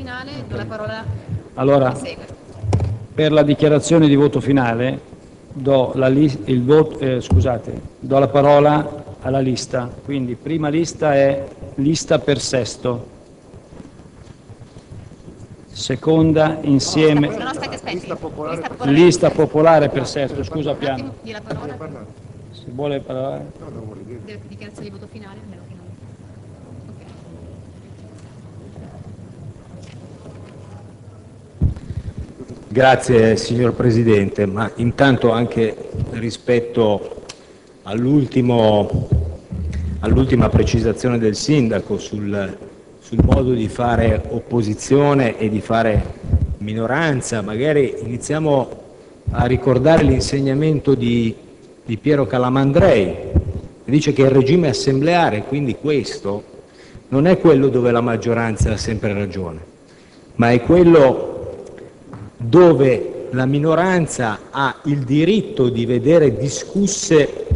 Finale, do la parola Allora, per la dichiarazione di voto finale do la, voto- eh, scusate, do la parola alla lista. Quindi prima lista è lista per sesto. Seconda insieme No, no, aspetta, aspetta. Lista popolare. lista popolare per sesto. Scusa piano. Se vuole parlare. Della dichiarazione di voto finale, almeno finale. Grazie signor Presidente, intanto anche rispetto all'ultima precisazione del Sindaco sul, modo di fare opposizione e di fare minoranza, magari iniziamo a ricordare l'insegnamento di, di Piero Calamandrei, che dice che il regime assembleare, quindi questo, non è quello dove la maggioranza ha sempre ragione, ma è quello dove la minoranza ha il diritto di vedere discusse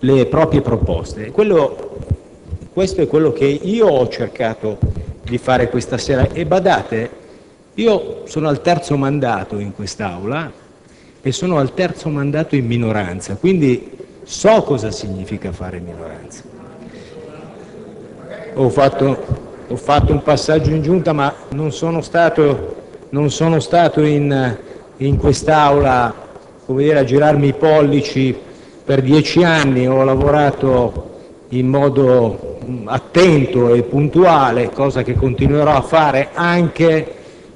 le proprie proposte. Quello- questo è quello che io ho cercato di fare questa sera e badate, io sono al terzo mandato in quest'Aula e sono al terzo mandato in minoranza, quindi so cosa significa fare minoranza. Ho fatto, ho fatto un passaggio in giunta, ma non sono stato, non sono stato in, in quest'Aula dire, a girarmi i pollici per dieci anni, ho lavorato in modo mh, attento e puntuale, cosa che continuerò a fare anche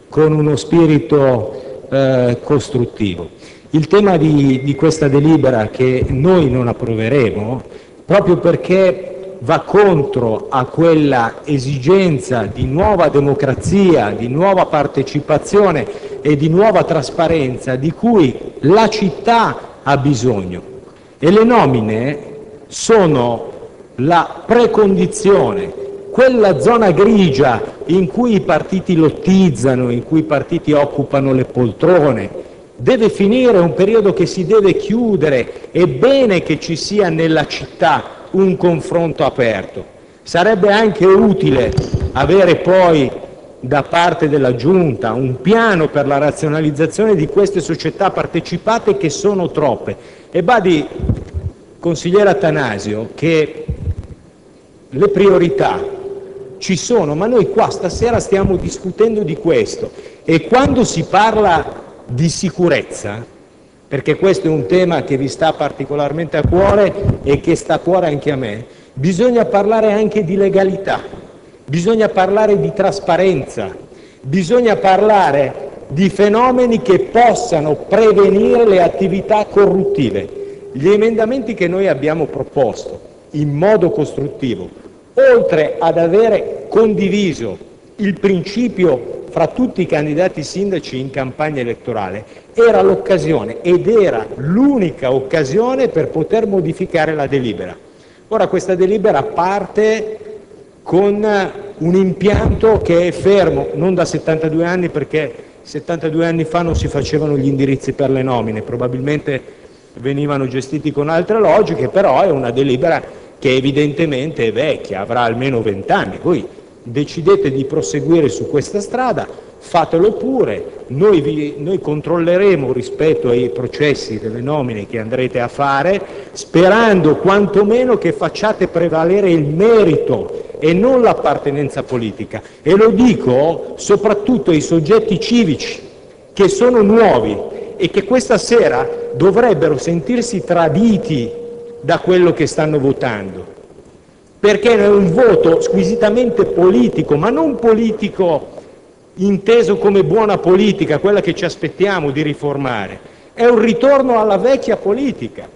con uno spirito eh, costruttivo. Il tema di, di questa delibera che noi non approveremo, proprio perché va contro a quella esigenza di nuova democrazia, di nuova partecipazione e di nuova trasparenza di cui la città ha bisogno. E le nomine sono la precondizione, quella zona grigia in cui i partiti lottizzano, in cui i partiti occupano le poltrone. Deve finire, un periodo che si deve chiudere, è bene che ci sia nella città un confronto aperto. Sarebbe anche utile avere poi da parte della Giunta un piano per la razionalizzazione di queste società partecipate che sono troppe. E badi, consigliere Atanasio, che le priorità ci sono, ma noi qua stasera stiamo discutendo di questo e quando si parla di sicurezza, perché questo è un tema che vi sta particolarmente a cuore e che sta a cuore anche a me, bisogna parlare anche di legalità, bisogna parlare di trasparenza, bisogna parlare di fenomeni che possano prevenire le attività corruttive. Gli emendamenti che noi abbiamo proposto in modo costruttivo, oltre ad avere condiviso il principio fra tutti i candidati sindaci in campagna elettorale, era l'occasione ed era l'unica occasione per poter modificare la delibera. Ora questa delibera parte con un impianto che è fermo, non da 72 anni perché 72 anni fa non si facevano gli indirizzi per le nomine, probabilmente venivano gestiti con altre logiche, però è una delibera che evidentemente è vecchia, avrà almeno 20 anni. Voi decidete di proseguire su questa strada, fatelo pure, noi, vi, noi controlleremo rispetto ai processi delle nomine che andrete a fare, sperando quantomeno che facciate prevalere il merito e non l'appartenenza politica. E lo dico soprattutto ai soggetti civici che sono nuovi e che questa sera dovrebbero sentirsi traditi da quello che stanno votando perché è un voto squisitamente politico, ma non politico inteso come buona politica, quella che ci aspettiamo di riformare, è un ritorno alla vecchia politica.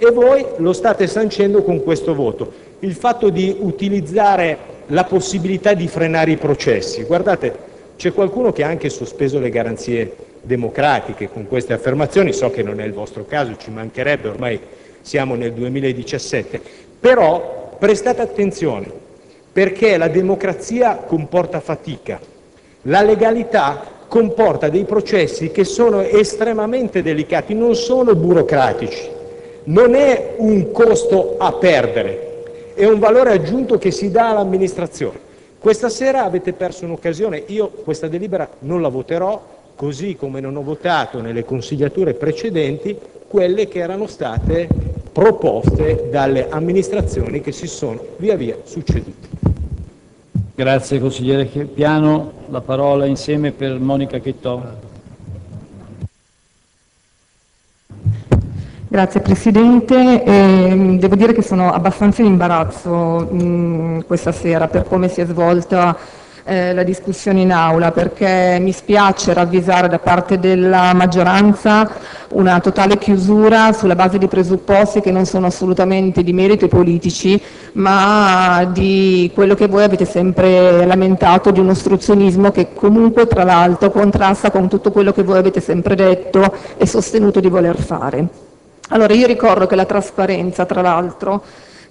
E voi lo state sancendo con questo voto. Il fatto di utilizzare la possibilità di frenare i processi, guardate, c'è qualcuno che ha anche sospeso le garanzie democratiche con queste affermazioni, so che non è il vostro caso, ci mancherebbe, ormai siamo nel 2017, però prestate attenzione, perché la democrazia comporta fatica, la legalità comporta dei processi che sono estremamente delicati, non sono burocratici, non è un costo a perdere, è un valore aggiunto che si dà all'amministrazione. Questa sera avete perso un'occasione, io questa delibera non la voterò, così come non ho votato nelle consigliature precedenti quelle che erano state proposte dalle amministrazioni che si sono via via succedute. Eh, la discussione in aula perché mi spiace ravvisare da parte della maggioranza una totale chiusura sulla base di presupposti che non sono assolutamente di merito politici ma di quello che voi avete sempre lamentato di un ostruzionismo che comunque tra l'altro contrasta con tutto quello che voi avete sempre detto e sostenuto di voler fare. Allora io ricordo che la trasparenza, tra l'altro,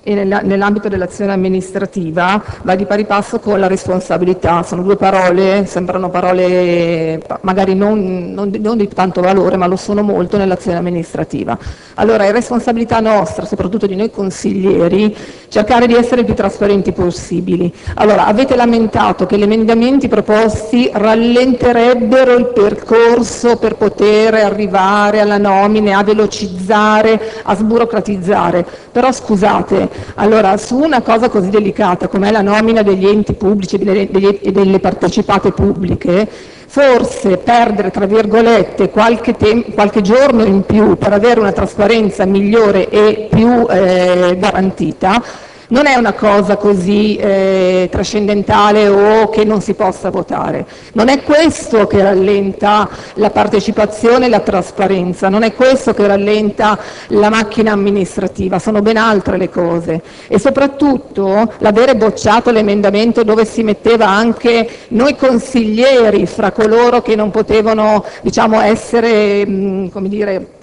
nell'ambito dell'azione amministrativa va di pari passo con la responsabilità, sono due parole, sembrano parole magari non, non, non, di tanto valore, ma lo sono molto nell'azione amministrativa. Allora è responsabilità nostra, soprattutto di noi consiglieri, cercare di essere il più trasparenti possibili. Allora avete lamentato che gli emendamenti proposti rallenterebbero il percorso per poter arrivare alla nomine, a velocizzare, a sburocratizzare, però scusate, allora, su una cosa così delicata come la nomina degli enti pubblici e delle partecipate pubbliche, forse perdere, tra virgolette, qualche, qualche, giorno in più per avere una trasparenza migliore e più eh, garantita, non è una cosa così eh, trascendentale o che non si possa votare. Non è questo che rallenta la partecipazione e la trasparenza, non è questo che rallenta la macchina amministrativa, sono ben altre le cose. E soprattutto l'avere bocciato l'emendamento dove si metteva anche noi consiglieri fra coloro che non potevano diciamo, essere, mh, come dire,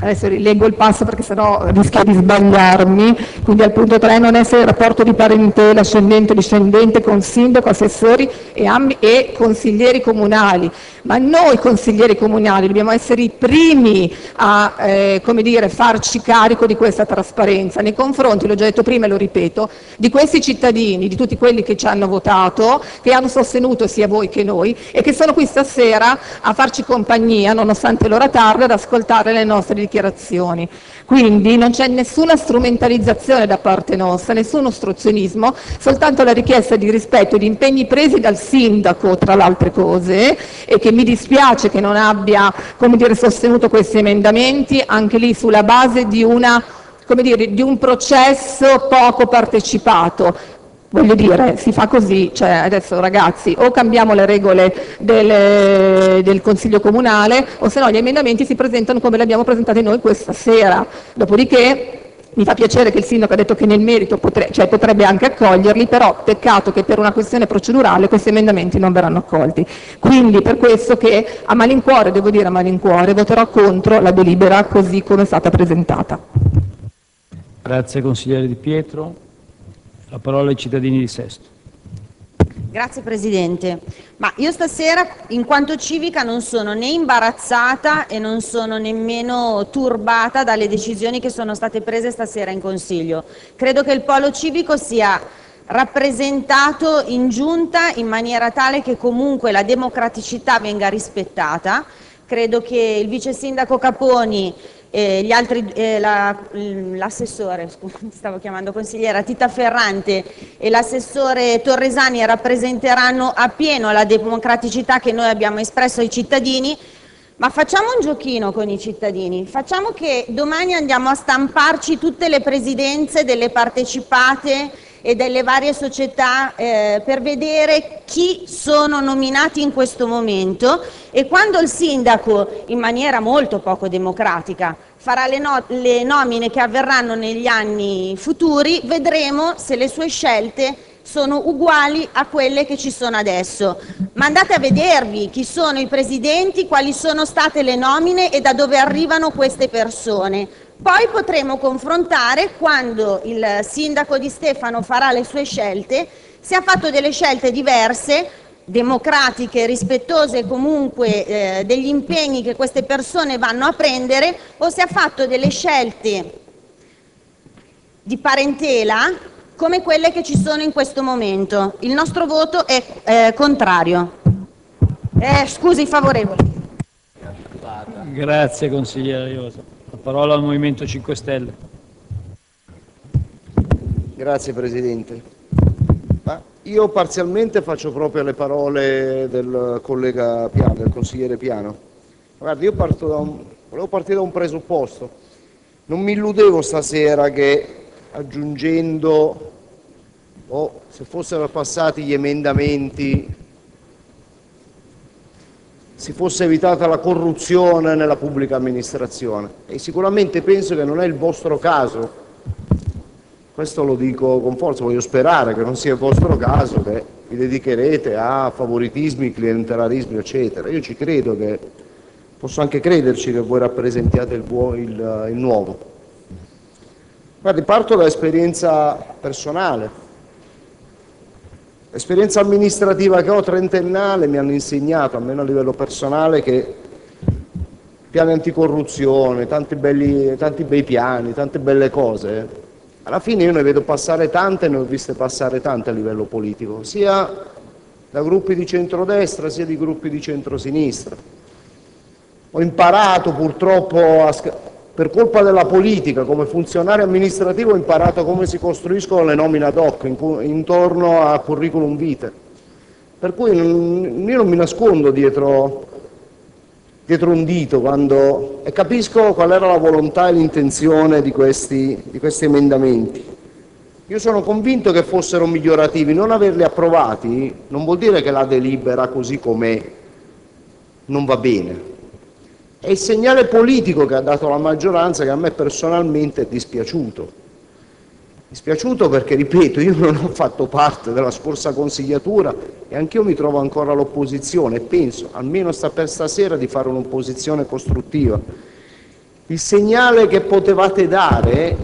Adesso rileggo il passo perché sennò rischio di sbagliarmi. Quindi al punto 3 non essere il rapporto di parentela ascendente o discendente con sindaco, assessori e, e, consiglieri comunali. Ma noi consiglieri comunali dobbiamo essere i primi a eh, dire, farci carico di questa trasparenza nei confronti, l'ho già detto prima e lo ripeto, di questi cittadini, di tutti quelli che ci hanno votato, che hanno sostenuto sia voi che noi e che sono qui stasera a farci compagnia, nonostante l'ora tarda, ad ascoltare le nostre dichiarazioni. Quindi non c'è nessuna strumentalizzazione da parte nostra, nessun ostruzionismo, soltanto la richiesta di rispetto di impegni presi dal sindaco, tra le altre cose, e che mi dispiace che non abbia dire, sostenuto questi emendamenti, anche lì sulla base di, una, dire, di un processo poco partecipato voglio dire, si fa così, cioè adesso ragazzi o cambiamo le regole del, del Consiglio Comunale o se no gli emendamenti si presentano come li abbiamo presentati noi questa sera. Dopodiché mi fa piacere che il Sindaco ha detto che nel merito potre, cioè potrebbe anche accoglierli, però peccato che per una questione procedurale questi emendamenti non verranno accolti. Quindi per questo che a malincuore, devo dire a malincuore, voterò contro la delibera così come è stata presentata. Grazie consigliere Di Pietro. La parola ai cittadini di Sesto. Grazie Presidente. Ma io stasera in quanto civica non sono né imbarazzata e non sono nemmeno turbata dalle decisioni che sono state prese stasera in Consiglio. Credo che il polo civico sia rappresentato in giunta in maniera tale che comunque la democraticità venga rispettata. Credo che il vice sindaco Caponi eh, altri, l'assessore, la, stavo chiamando consigliera, Tita Ferrante e l'assessore Torresani rappresenteranno appieno la democraticità che noi abbiamo espresso ai cittadini, ma facciamo un giochino con i cittadini, facciamo che domani andiamo a stamparci tutte le presidenze delle partecipate e delle varie società eh, per vedere chi sono nominati in questo momento e quando il sindaco, in maniera molto poco democratica, farà le, no le nomine che avverranno negli anni futuri, vedremo se le sue scelte sono uguali a quelle che ci sono adesso. Ma andate a vedervi chi sono i presidenti, quali sono state le nomine e da dove arrivano queste persone. Poi potremo confrontare quando il sindaco di Stefano farà le sue scelte, se ha fatto delle scelte diverse, democratiche, rispettose comunque eh, degli impegni che queste persone vanno a prendere o se ha fatto delle scelte di parentela come quelle che ci sono in questo momento. Il nostro voto è eh, contrario. Eh, scusi, favorevole. Grazie consigliere Iosa. La parola al Movimento 5 Stelle. Grazie Presidente. Ma io parzialmente faccio proprio le parole del collega Piano, del consigliere Piano. Guardi, io un, volevo partire da un presupposto. Non mi illudevo stasera che aggiungendo o se fossero passati gli emendamenti si fosse evitata la corruzione nella pubblica amministrazione e sicuramente penso che non è il vostro caso questo lo dico con forza, voglio sperare che non sia il vostro caso, che vi dedicherete a favoritismi, clientelarismi, eccetera. Io ci credo che, posso anche crederci che voi rappresentiate il, il, il nuovo. Guardi, parto da esperienza personale. L'esperienza amministrativa che ho trentennale mi hanno insegnato, almeno a livello personale, che piani anticorruzione, tanti, belli, tanti bei piani, tante belle cose, alla fine io ne vedo passare tante, ne ho viste passare tante a livello politico, sia da gruppi di centrodestra sia di gruppi di centrosinistra. Ho imparato purtroppo, a, per colpa della politica, come funzionario amministrativo, ho imparato come si costruiscono le nomine ad hoc in, intorno a curriculum vitae. Per cui io non mi nascondo dietro dietro un dito quando, e capisco qual era la volontà e l'intenzione di questi, di questi emendamenti. Io sono convinto che fossero migliorativi, non averli approvati non vuol dire che la delibera così com'è non va bene. È il segnale politico che ha dato la maggioranza che a me personalmente è dispiaciuto Dispiaciuto perché, ripeto, io non ho fatto parte della scorsa consigliatura e anch'io mi trovo ancora all'opposizione e penso, almeno per stasera, di fare un'opposizione costruttiva. Il segnale che potevate dare,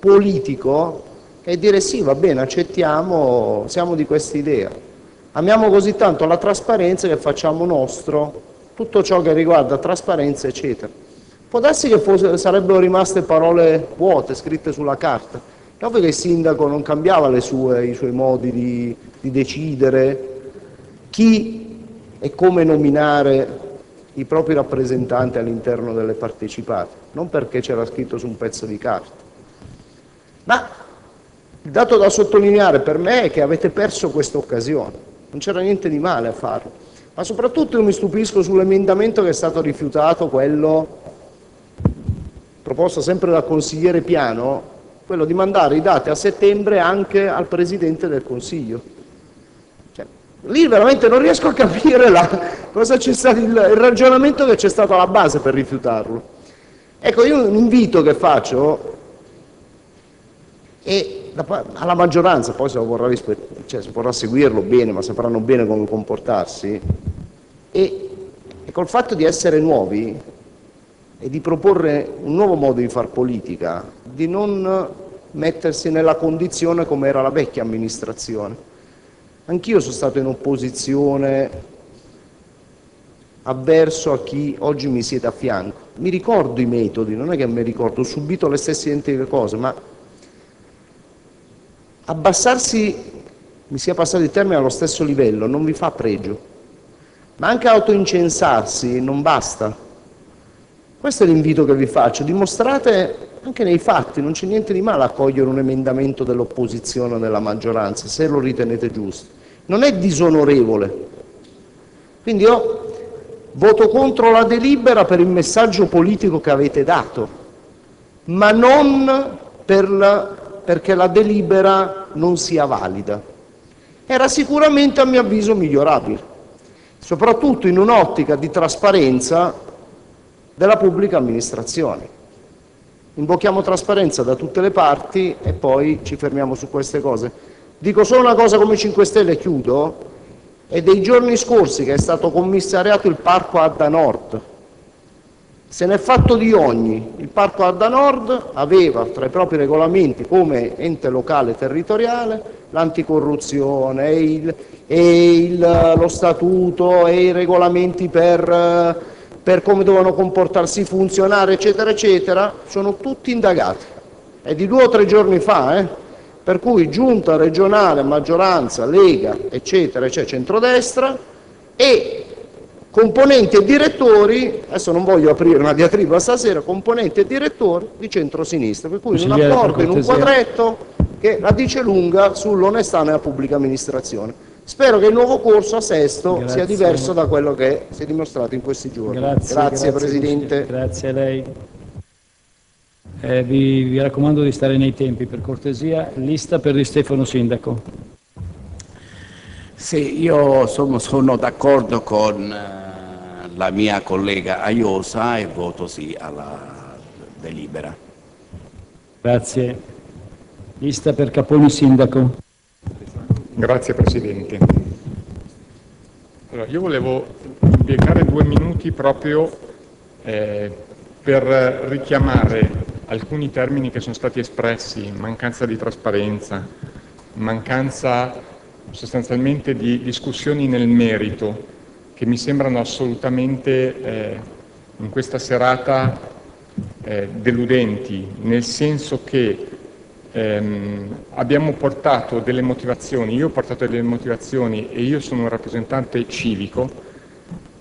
politico, è dire sì, va bene, accettiamo, siamo di questa idea. Amiamo così tanto la trasparenza che facciamo nostro tutto ciò che riguarda trasparenza, eccetera. Può darsi che fosse, sarebbero rimaste parole vuote, scritte sulla carta, è ovvio che il sindaco non cambiava sue, i suoi modi di, di decidere chi e come nominare i propri rappresentanti all'interno delle partecipate, non perché c'era scritto su un pezzo di carta. Ma il dato da sottolineare per me è che avete perso questa occasione, non c'era niente di male a farlo, ma soprattutto io mi stupisco sull'emendamento che è stato rifiutato, quello proposto sempre dal consigliere Piano, quello di mandare i dati a settembre anche al Presidente del Consiglio. Cioè, lì veramente non riesco a capire il ragionamento che c'è stato alla base per rifiutarlo. Ecco, io un invito che faccio è alla maggioranza, poi se vorrà, cioè, se vorrà seguirlo bene, ma sapranno bene come comportarsi, e, e col fatto di essere nuovi, e di proporre un nuovo modo di far politica, di non mettersi nella condizione come era la vecchia amministrazione. Anch'io sono stato in opposizione avverso a chi oggi mi siete a fianco. Mi ricordo i metodi, non è che mi ricordo, ho subito le stesse identiche cose, ma abbassarsi, mi sia passato il termine, allo stesso livello non vi fa pregio, ma anche autoincensarsi non basta questo è l'invito che vi faccio, dimostrate anche nei fatti, non c'è niente di male a cogliere un emendamento dell'opposizione o della maggioranza, se lo ritenete giusto. Non è disonorevole. Quindi io voto contro la delibera per il messaggio politico che avete dato, ma non per perché la delibera non sia valida. Era sicuramente a mio avviso migliorabile, soprattutto in un'ottica di trasparenza della pubblica amministrazione. Invochiamo trasparenza da tutte le parti e poi ci fermiamo su queste cose. Dico solo una cosa come 5 Stelle e chiudo, è dei giorni scorsi che è stato commissariato il parco Adda Nord. Se ne è fatto di ogni. Il parco Adda Nord aveva tra i propri regolamenti come ente locale territoriale l'anticorruzione e, lo statuto e i regolamenti per per come dovevano comportarsi i funzionari, eccetera, eccetera, sono tutti indagati. È di due o tre giorni fa, eh? per cui giunta regionale, maggioranza, Lega, eccetera, eccetera, centrodestra e componenti e direttori, adesso non voglio aprire una diatriba stasera, componenti e direttori di centrosinistra, per cui un accordo in un quadretto che la dice lunga sull'onestà nella pubblica amministrazione. Spero che il nuovo corso a Sesto Grazie. sia diverso da quello che si è dimostrato in questi giorni. Grazie, Presidente. Grazie a lei. Eh, vi, vi raccomando di stare nei tempi, per cortesia. Lista per Di Stefano Sindaco. Sì, io sono, sono d'accordo con eh, la mia collega Aiosa e voto sì alla delibera. Grazie. Lista per Caponi Sindaco. Grazie Presidente. Allora, io volevo impiegare due minuti proprio eh, per richiamare alcuni termini che sono stati espressi, mancanza di trasparenza, mancanza sostanzialmente di discussioni nel merito, che mi sembrano assolutamente eh, in questa serata eh, deludenti, nel senso che ehm, abbiamo portato delle motivazioni, io ho portato delle motivazioni e io sono un rappresentante civico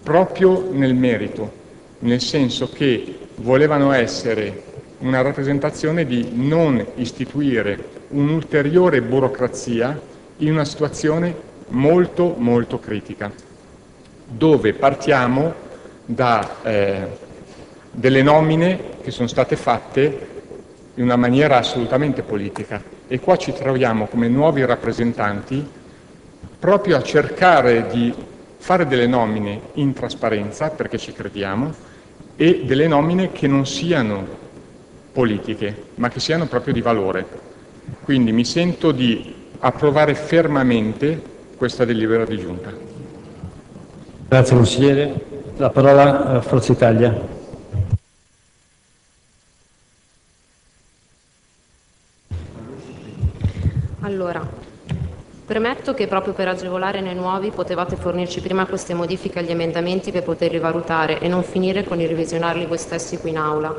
proprio nel merito, nel senso che volevano essere una rappresentazione di non istituire un'ulteriore burocrazia in una situazione molto molto critica, dove partiamo da eh, delle nomine che sono state fatte in una maniera assolutamente politica e qua ci troviamo come nuovi rappresentanti proprio a cercare di fare delle nomine in trasparenza, perché ci crediamo, e delle nomine che non siano politiche, ma che siano proprio di valore. Quindi mi sento di approvare fermamente questa delibera di giunta. Grazie consigliere. La parola a Forza Italia. Allora, premetto che proprio per agevolare noi nuovi potevate fornirci prima queste modifiche agli emendamenti per poterli valutare e non finire con il revisionarli voi stessi qui in aula,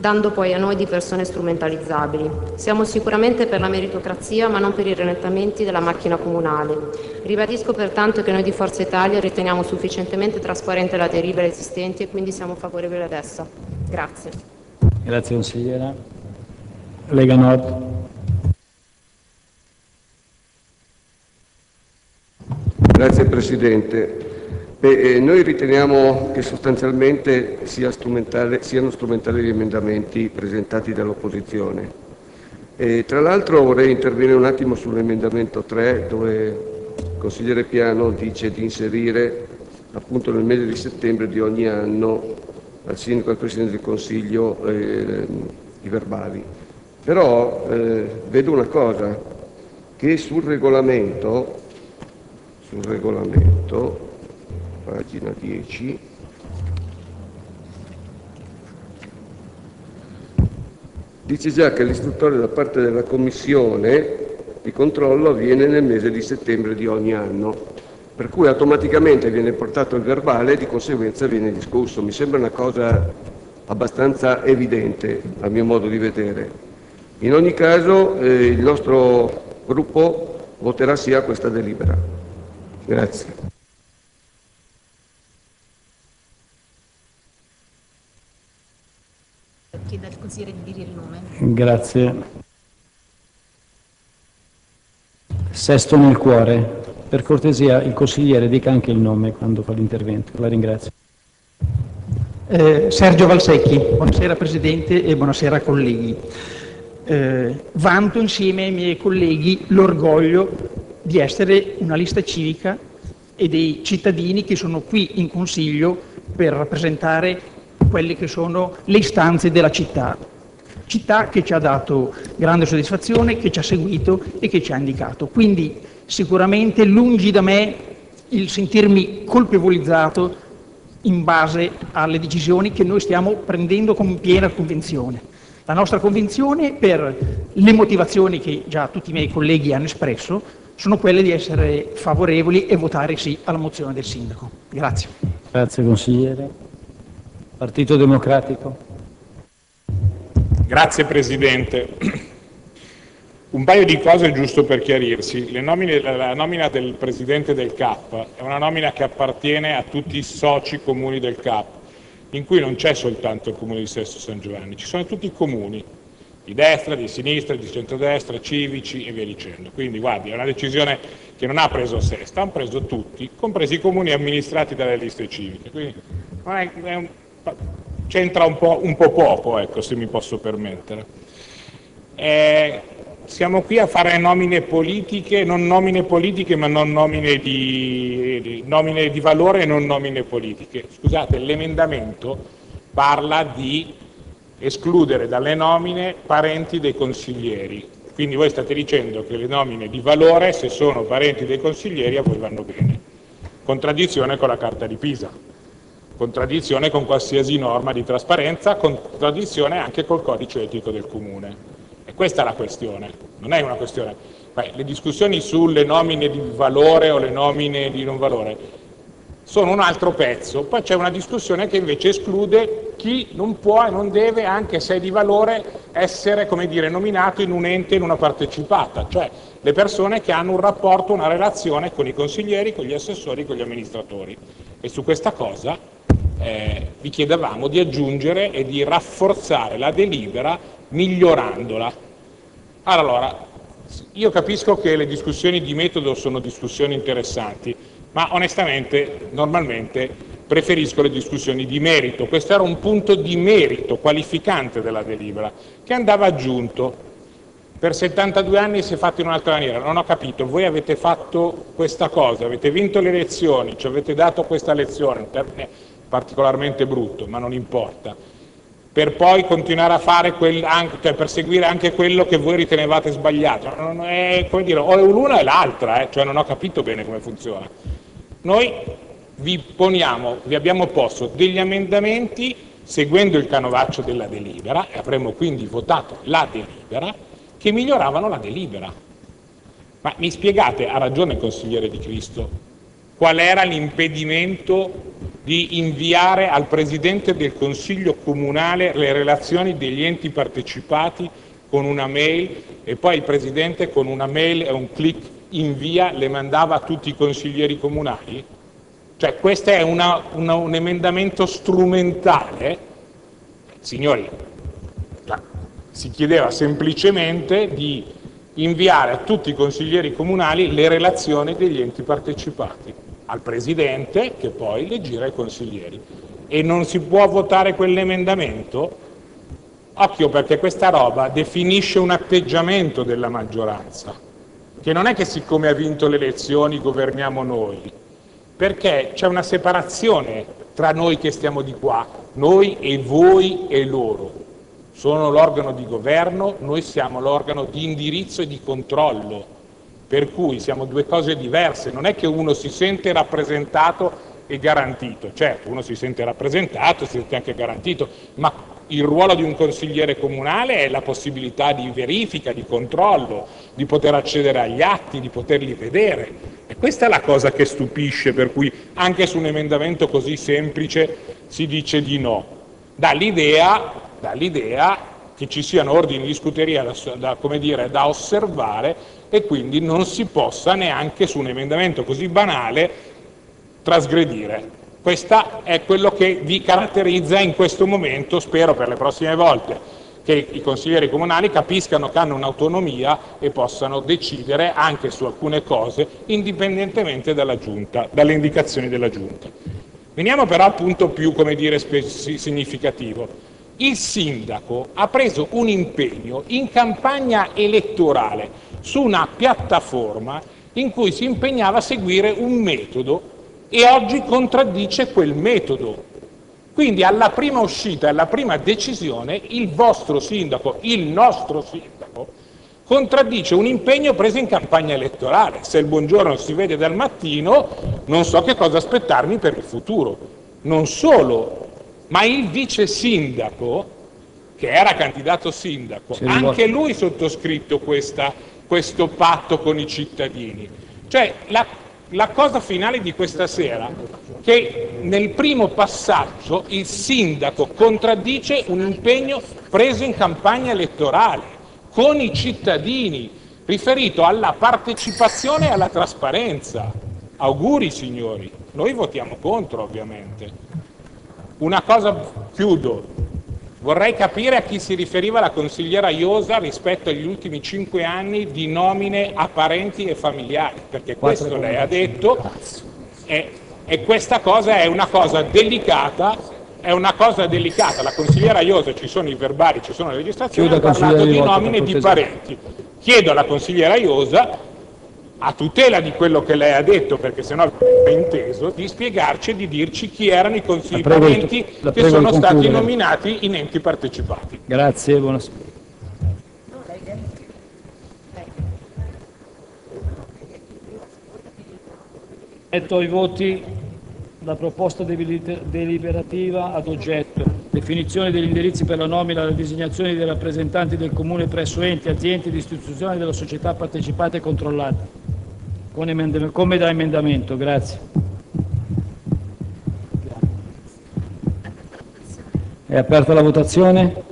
dando poi a noi di persone strumentalizzabili. Siamo sicuramente per la meritocrazia, ma non per i rallentamenti della macchina comunale. Ribadisco pertanto che noi di Forza Italia riteniamo sufficientemente trasparente la delibera esistente e quindi siamo favorevoli ad essa. Grazie. Grazie consigliera. Lega Nord. Grazie Presidente. Beh, eh, noi riteniamo che sostanzialmente sia strumentale- siano strumentali gli emendamenti presentati dall'opposizione. Tra l'altro vorrei intervenire un attimo sull'emendamento 3 dove il consigliere Piano dice di inserire appunto nel mese di settembre di ogni anno al Sindaco e al Presidente del Consiglio eh, i verbali. Però eh, vedo una cosa, che sul regolamento sul regolamento, pagina 10, dice già che l'istruttore da parte della Commissione di controllo avviene nel mese di settembre di ogni anno, per cui automaticamente viene portato il verbale e di conseguenza viene discusso. Mi sembra una cosa abbastanza evidente a mio modo di vedere. In ogni caso eh, il nostro gruppo voterà sì a questa delibera. Grazie. Chiede al consigliere di dire il nome. Grazie. Sesto nel cuore. Per cortesia il consigliere dica anche il nome quando fa l'intervento. La ringrazio. Eh, Sergio Valsecchi, buonasera Presidente e buonasera colleghi. Eh, vanto insieme ai miei colleghi l'orgoglio di essere una lista civica e dei cittadini che sono qui in Consiglio per rappresentare quelle che sono le istanze della città. Città che ci ha dato grande soddisfazione, che ci ha seguito e che ci ha indicato. Quindi sicuramente lungi da me il sentirmi colpevolizzato in base alle decisioni che noi stiamo prendendo con piena convinzione. La nostra convinzione per le motivazioni che già tutti i miei colleghi hanno espresso sono quelle di essere favorevoli e votare sì alla mozione del sindaco. Grazie. Grazie consigliere. Partito Democratico. Grazie Presidente. Un paio di cose giusto per chiarirsi. Nomine, la nomina del Presidente del CAP è una nomina che appartiene a tutti i soci comuni del CAP, in cui non c'è soltanto il comune di Sesto San Giovanni, ci sono tutti i comuni, di destra, di sinistra, di centrodestra, civici e via dicendo. Quindi guardi, è una decisione che non ha preso Sesta, hanno preso tutti, compresi i comuni amministrati dalle liste civiche. Quindi c'entra un po', un po', poco, ecco, se mi posso permettere. Eh, siamo qui a fare nomine politiche, non nomine politiche ma non nomine di, di, nomine di valore e non nomine politiche. Scusate, l'emendamento parla di escludere dalle nomine parenti dei consiglieri. Quindi voi state dicendo che le nomine di valore, se sono parenti dei consiglieri, a voi vanno bene. Contraddizione con la Carta di Pisa, contraddizione con qualsiasi norma di trasparenza, contraddizione anche col codice etico del Comune. E questa è la questione, non è una questione. Beh, le discussioni sulle nomine di valore o le nomine di non valore sono un altro pezzo, poi c'è una discussione che invece esclude chi non può e non deve, anche se è di valore, essere dire, nominato in un ente, in una partecipata, cioè le persone che hanno un rapporto, una relazione con i consiglieri, con gli assessori, con gli amministratori. E su questa cosa eh, vi chiedevamo di aggiungere e di rafforzare la delibera migliorandola. Allora, io capisco che le discussioni di metodo sono discussioni interessanti, ma onestamente, normalmente, preferisco le discussioni di merito. Questo era un punto di merito qualificante della delibera, che andava aggiunto. Per 72 anni si è fatto in un'altra maniera, non ho capito, voi avete fatto questa cosa, avete vinto le elezioni, ci avete dato questa lezione, particolarmente brutto, ma non importa, per poi continuare a fare quel, anche, cioè perseguire anche quello che voi ritenevate sbagliato. Non è, come dire, o l'una e l'altra, eh, cioè non ho capito bene come funziona. Noi vi poniamo, vi abbiamo posto degli emendamenti seguendo il canovaccio della delibera e avremmo quindi votato la delibera che miglioravano la delibera. Ma mi spiegate, ha ragione il consigliere Di Cristo, qual era l'impedimento di inviare al Presidente del Consiglio Comunale le relazioni degli enti partecipati con una mail e poi il Presidente con una mail e un clic in via le mandava a tutti i consiglieri comunali? Cioè questo è una, una, un emendamento strumentale? Signori, si chiedeva semplicemente di inviare a tutti i consiglieri comunali le relazioni degli enti partecipati, al Presidente che poi le gira ai consiglieri. E non si può votare quell'emendamento? Occhio perché questa roba definisce un atteggiamento della maggioranza che non è che siccome ha vinto le elezioni governiamo noi, perché c'è una separazione tra noi che stiamo di qua, noi e voi e loro. Sono l'organo di governo, noi siamo l'organo di indirizzo e di controllo, per cui siamo due cose diverse, non è che uno si sente rappresentato e garantito, certo uno si sente rappresentato, si sente anche garantito, ma il ruolo di un consigliere comunale è la possibilità di verifica, di controllo, di poter accedere agli atti, di poterli vedere. E questa è la cosa che stupisce, per cui anche su un emendamento così semplice si dice di no. Dà l'idea, che ci siano ordini di scuteria da, da, dire, da osservare e quindi non si possa neanche su un emendamento così banale trasgredire. Questo è quello che vi caratterizza in questo momento, spero per le prossime volte che i consiglieri comunali capiscano che hanno un'autonomia e possano decidere anche su alcune cose indipendentemente giunta, dalle indicazioni della Giunta. Veniamo però al punto più dire, significativo. Il sindaco ha preso un impegno in campagna elettorale su una piattaforma in cui si impegnava a seguire un metodo e oggi contraddice quel metodo. Quindi alla prima uscita, alla prima decisione, il vostro sindaco, il nostro sindaco, contraddice un impegno preso in campagna elettorale. Se il buongiorno si vede dal mattino, non so che cosa aspettarmi per il futuro. Non solo, ma il vice sindaco, che era candidato sindaco, anche lui sottoscritto questa, questo patto con i cittadini. Cioè la la cosa finale di questa sera, che nel primo passaggio il sindaco contraddice un impegno preso in campagna elettorale con i cittadini, riferito alla partecipazione e alla trasparenza. Auguri signori, noi votiamo contro ovviamente. Una cosa, chiudo, vorrei capire a chi si riferiva la consigliera Iosa rispetto agli ultimi cinque anni di nomine a parenti e familiari, perché questo lei ha detto. e, e questa cosa è una cosa delicata è una cosa delicata, la consigliera Iosa, ci sono i verbali, ci sono le registrazioni, Chiuda, ha parlato di nomine di parenti. Chiedo alla consigliera Iosa, a tutela di quello che lei ha detto, perché sennò è inteso, di spiegarci e di dirci chi erano i consigli parenti che sono stati nominati in enti partecipati. Grazie, buonasera. Metto ai voti la proposta delibera- deliberativa ad oggetto definizione degli indirizzi per la nomina e la designazione dei rappresentanti del Comune presso enti, aziende ed istituzioni della società partecipate e controllate. Con emendam- come da emendamento, grazie. È aperta la votazione?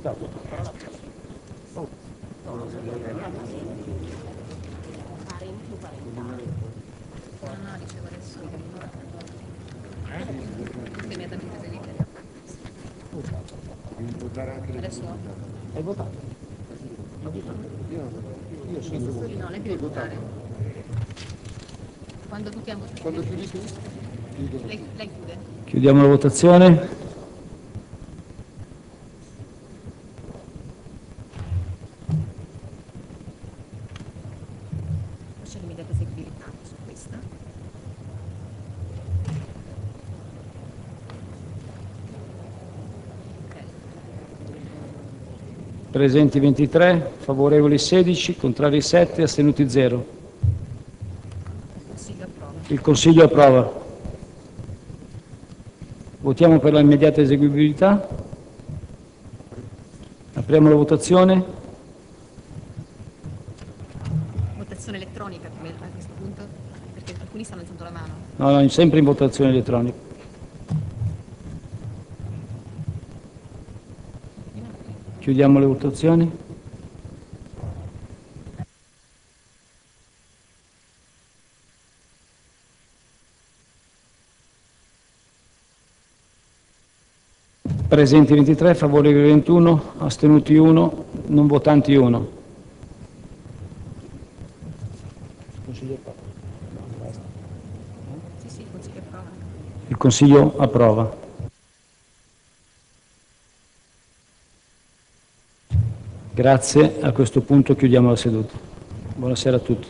Hai votato? Adesso Hai votato? Io sì. no, lei deve votare. Quando votato. Quando chiudi tu? Lei chiude. Chiudiamo la votazione. C'è l'immediata eseguibilità su questa. Presenti 23, favorevoli 16, contrari 7, astenuti 0. Consiglio approva. Il Consiglio approva. Votiamo per la immediata eseguibilità. Apriamo la votazione. Votazione elettronica a questo punto, perché alcuni stanno alzando la mano. No, no, sempre in votazione elettronica. Chiudiamo le votazioni. Presenti 23, favorevoli 21, astenuti 1, non votanti 1. Sì, sì, il Consiglio approva. Il Consiglio approva. Grazie, a questo punto chiudiamo la seduta. Buonasera a tutti.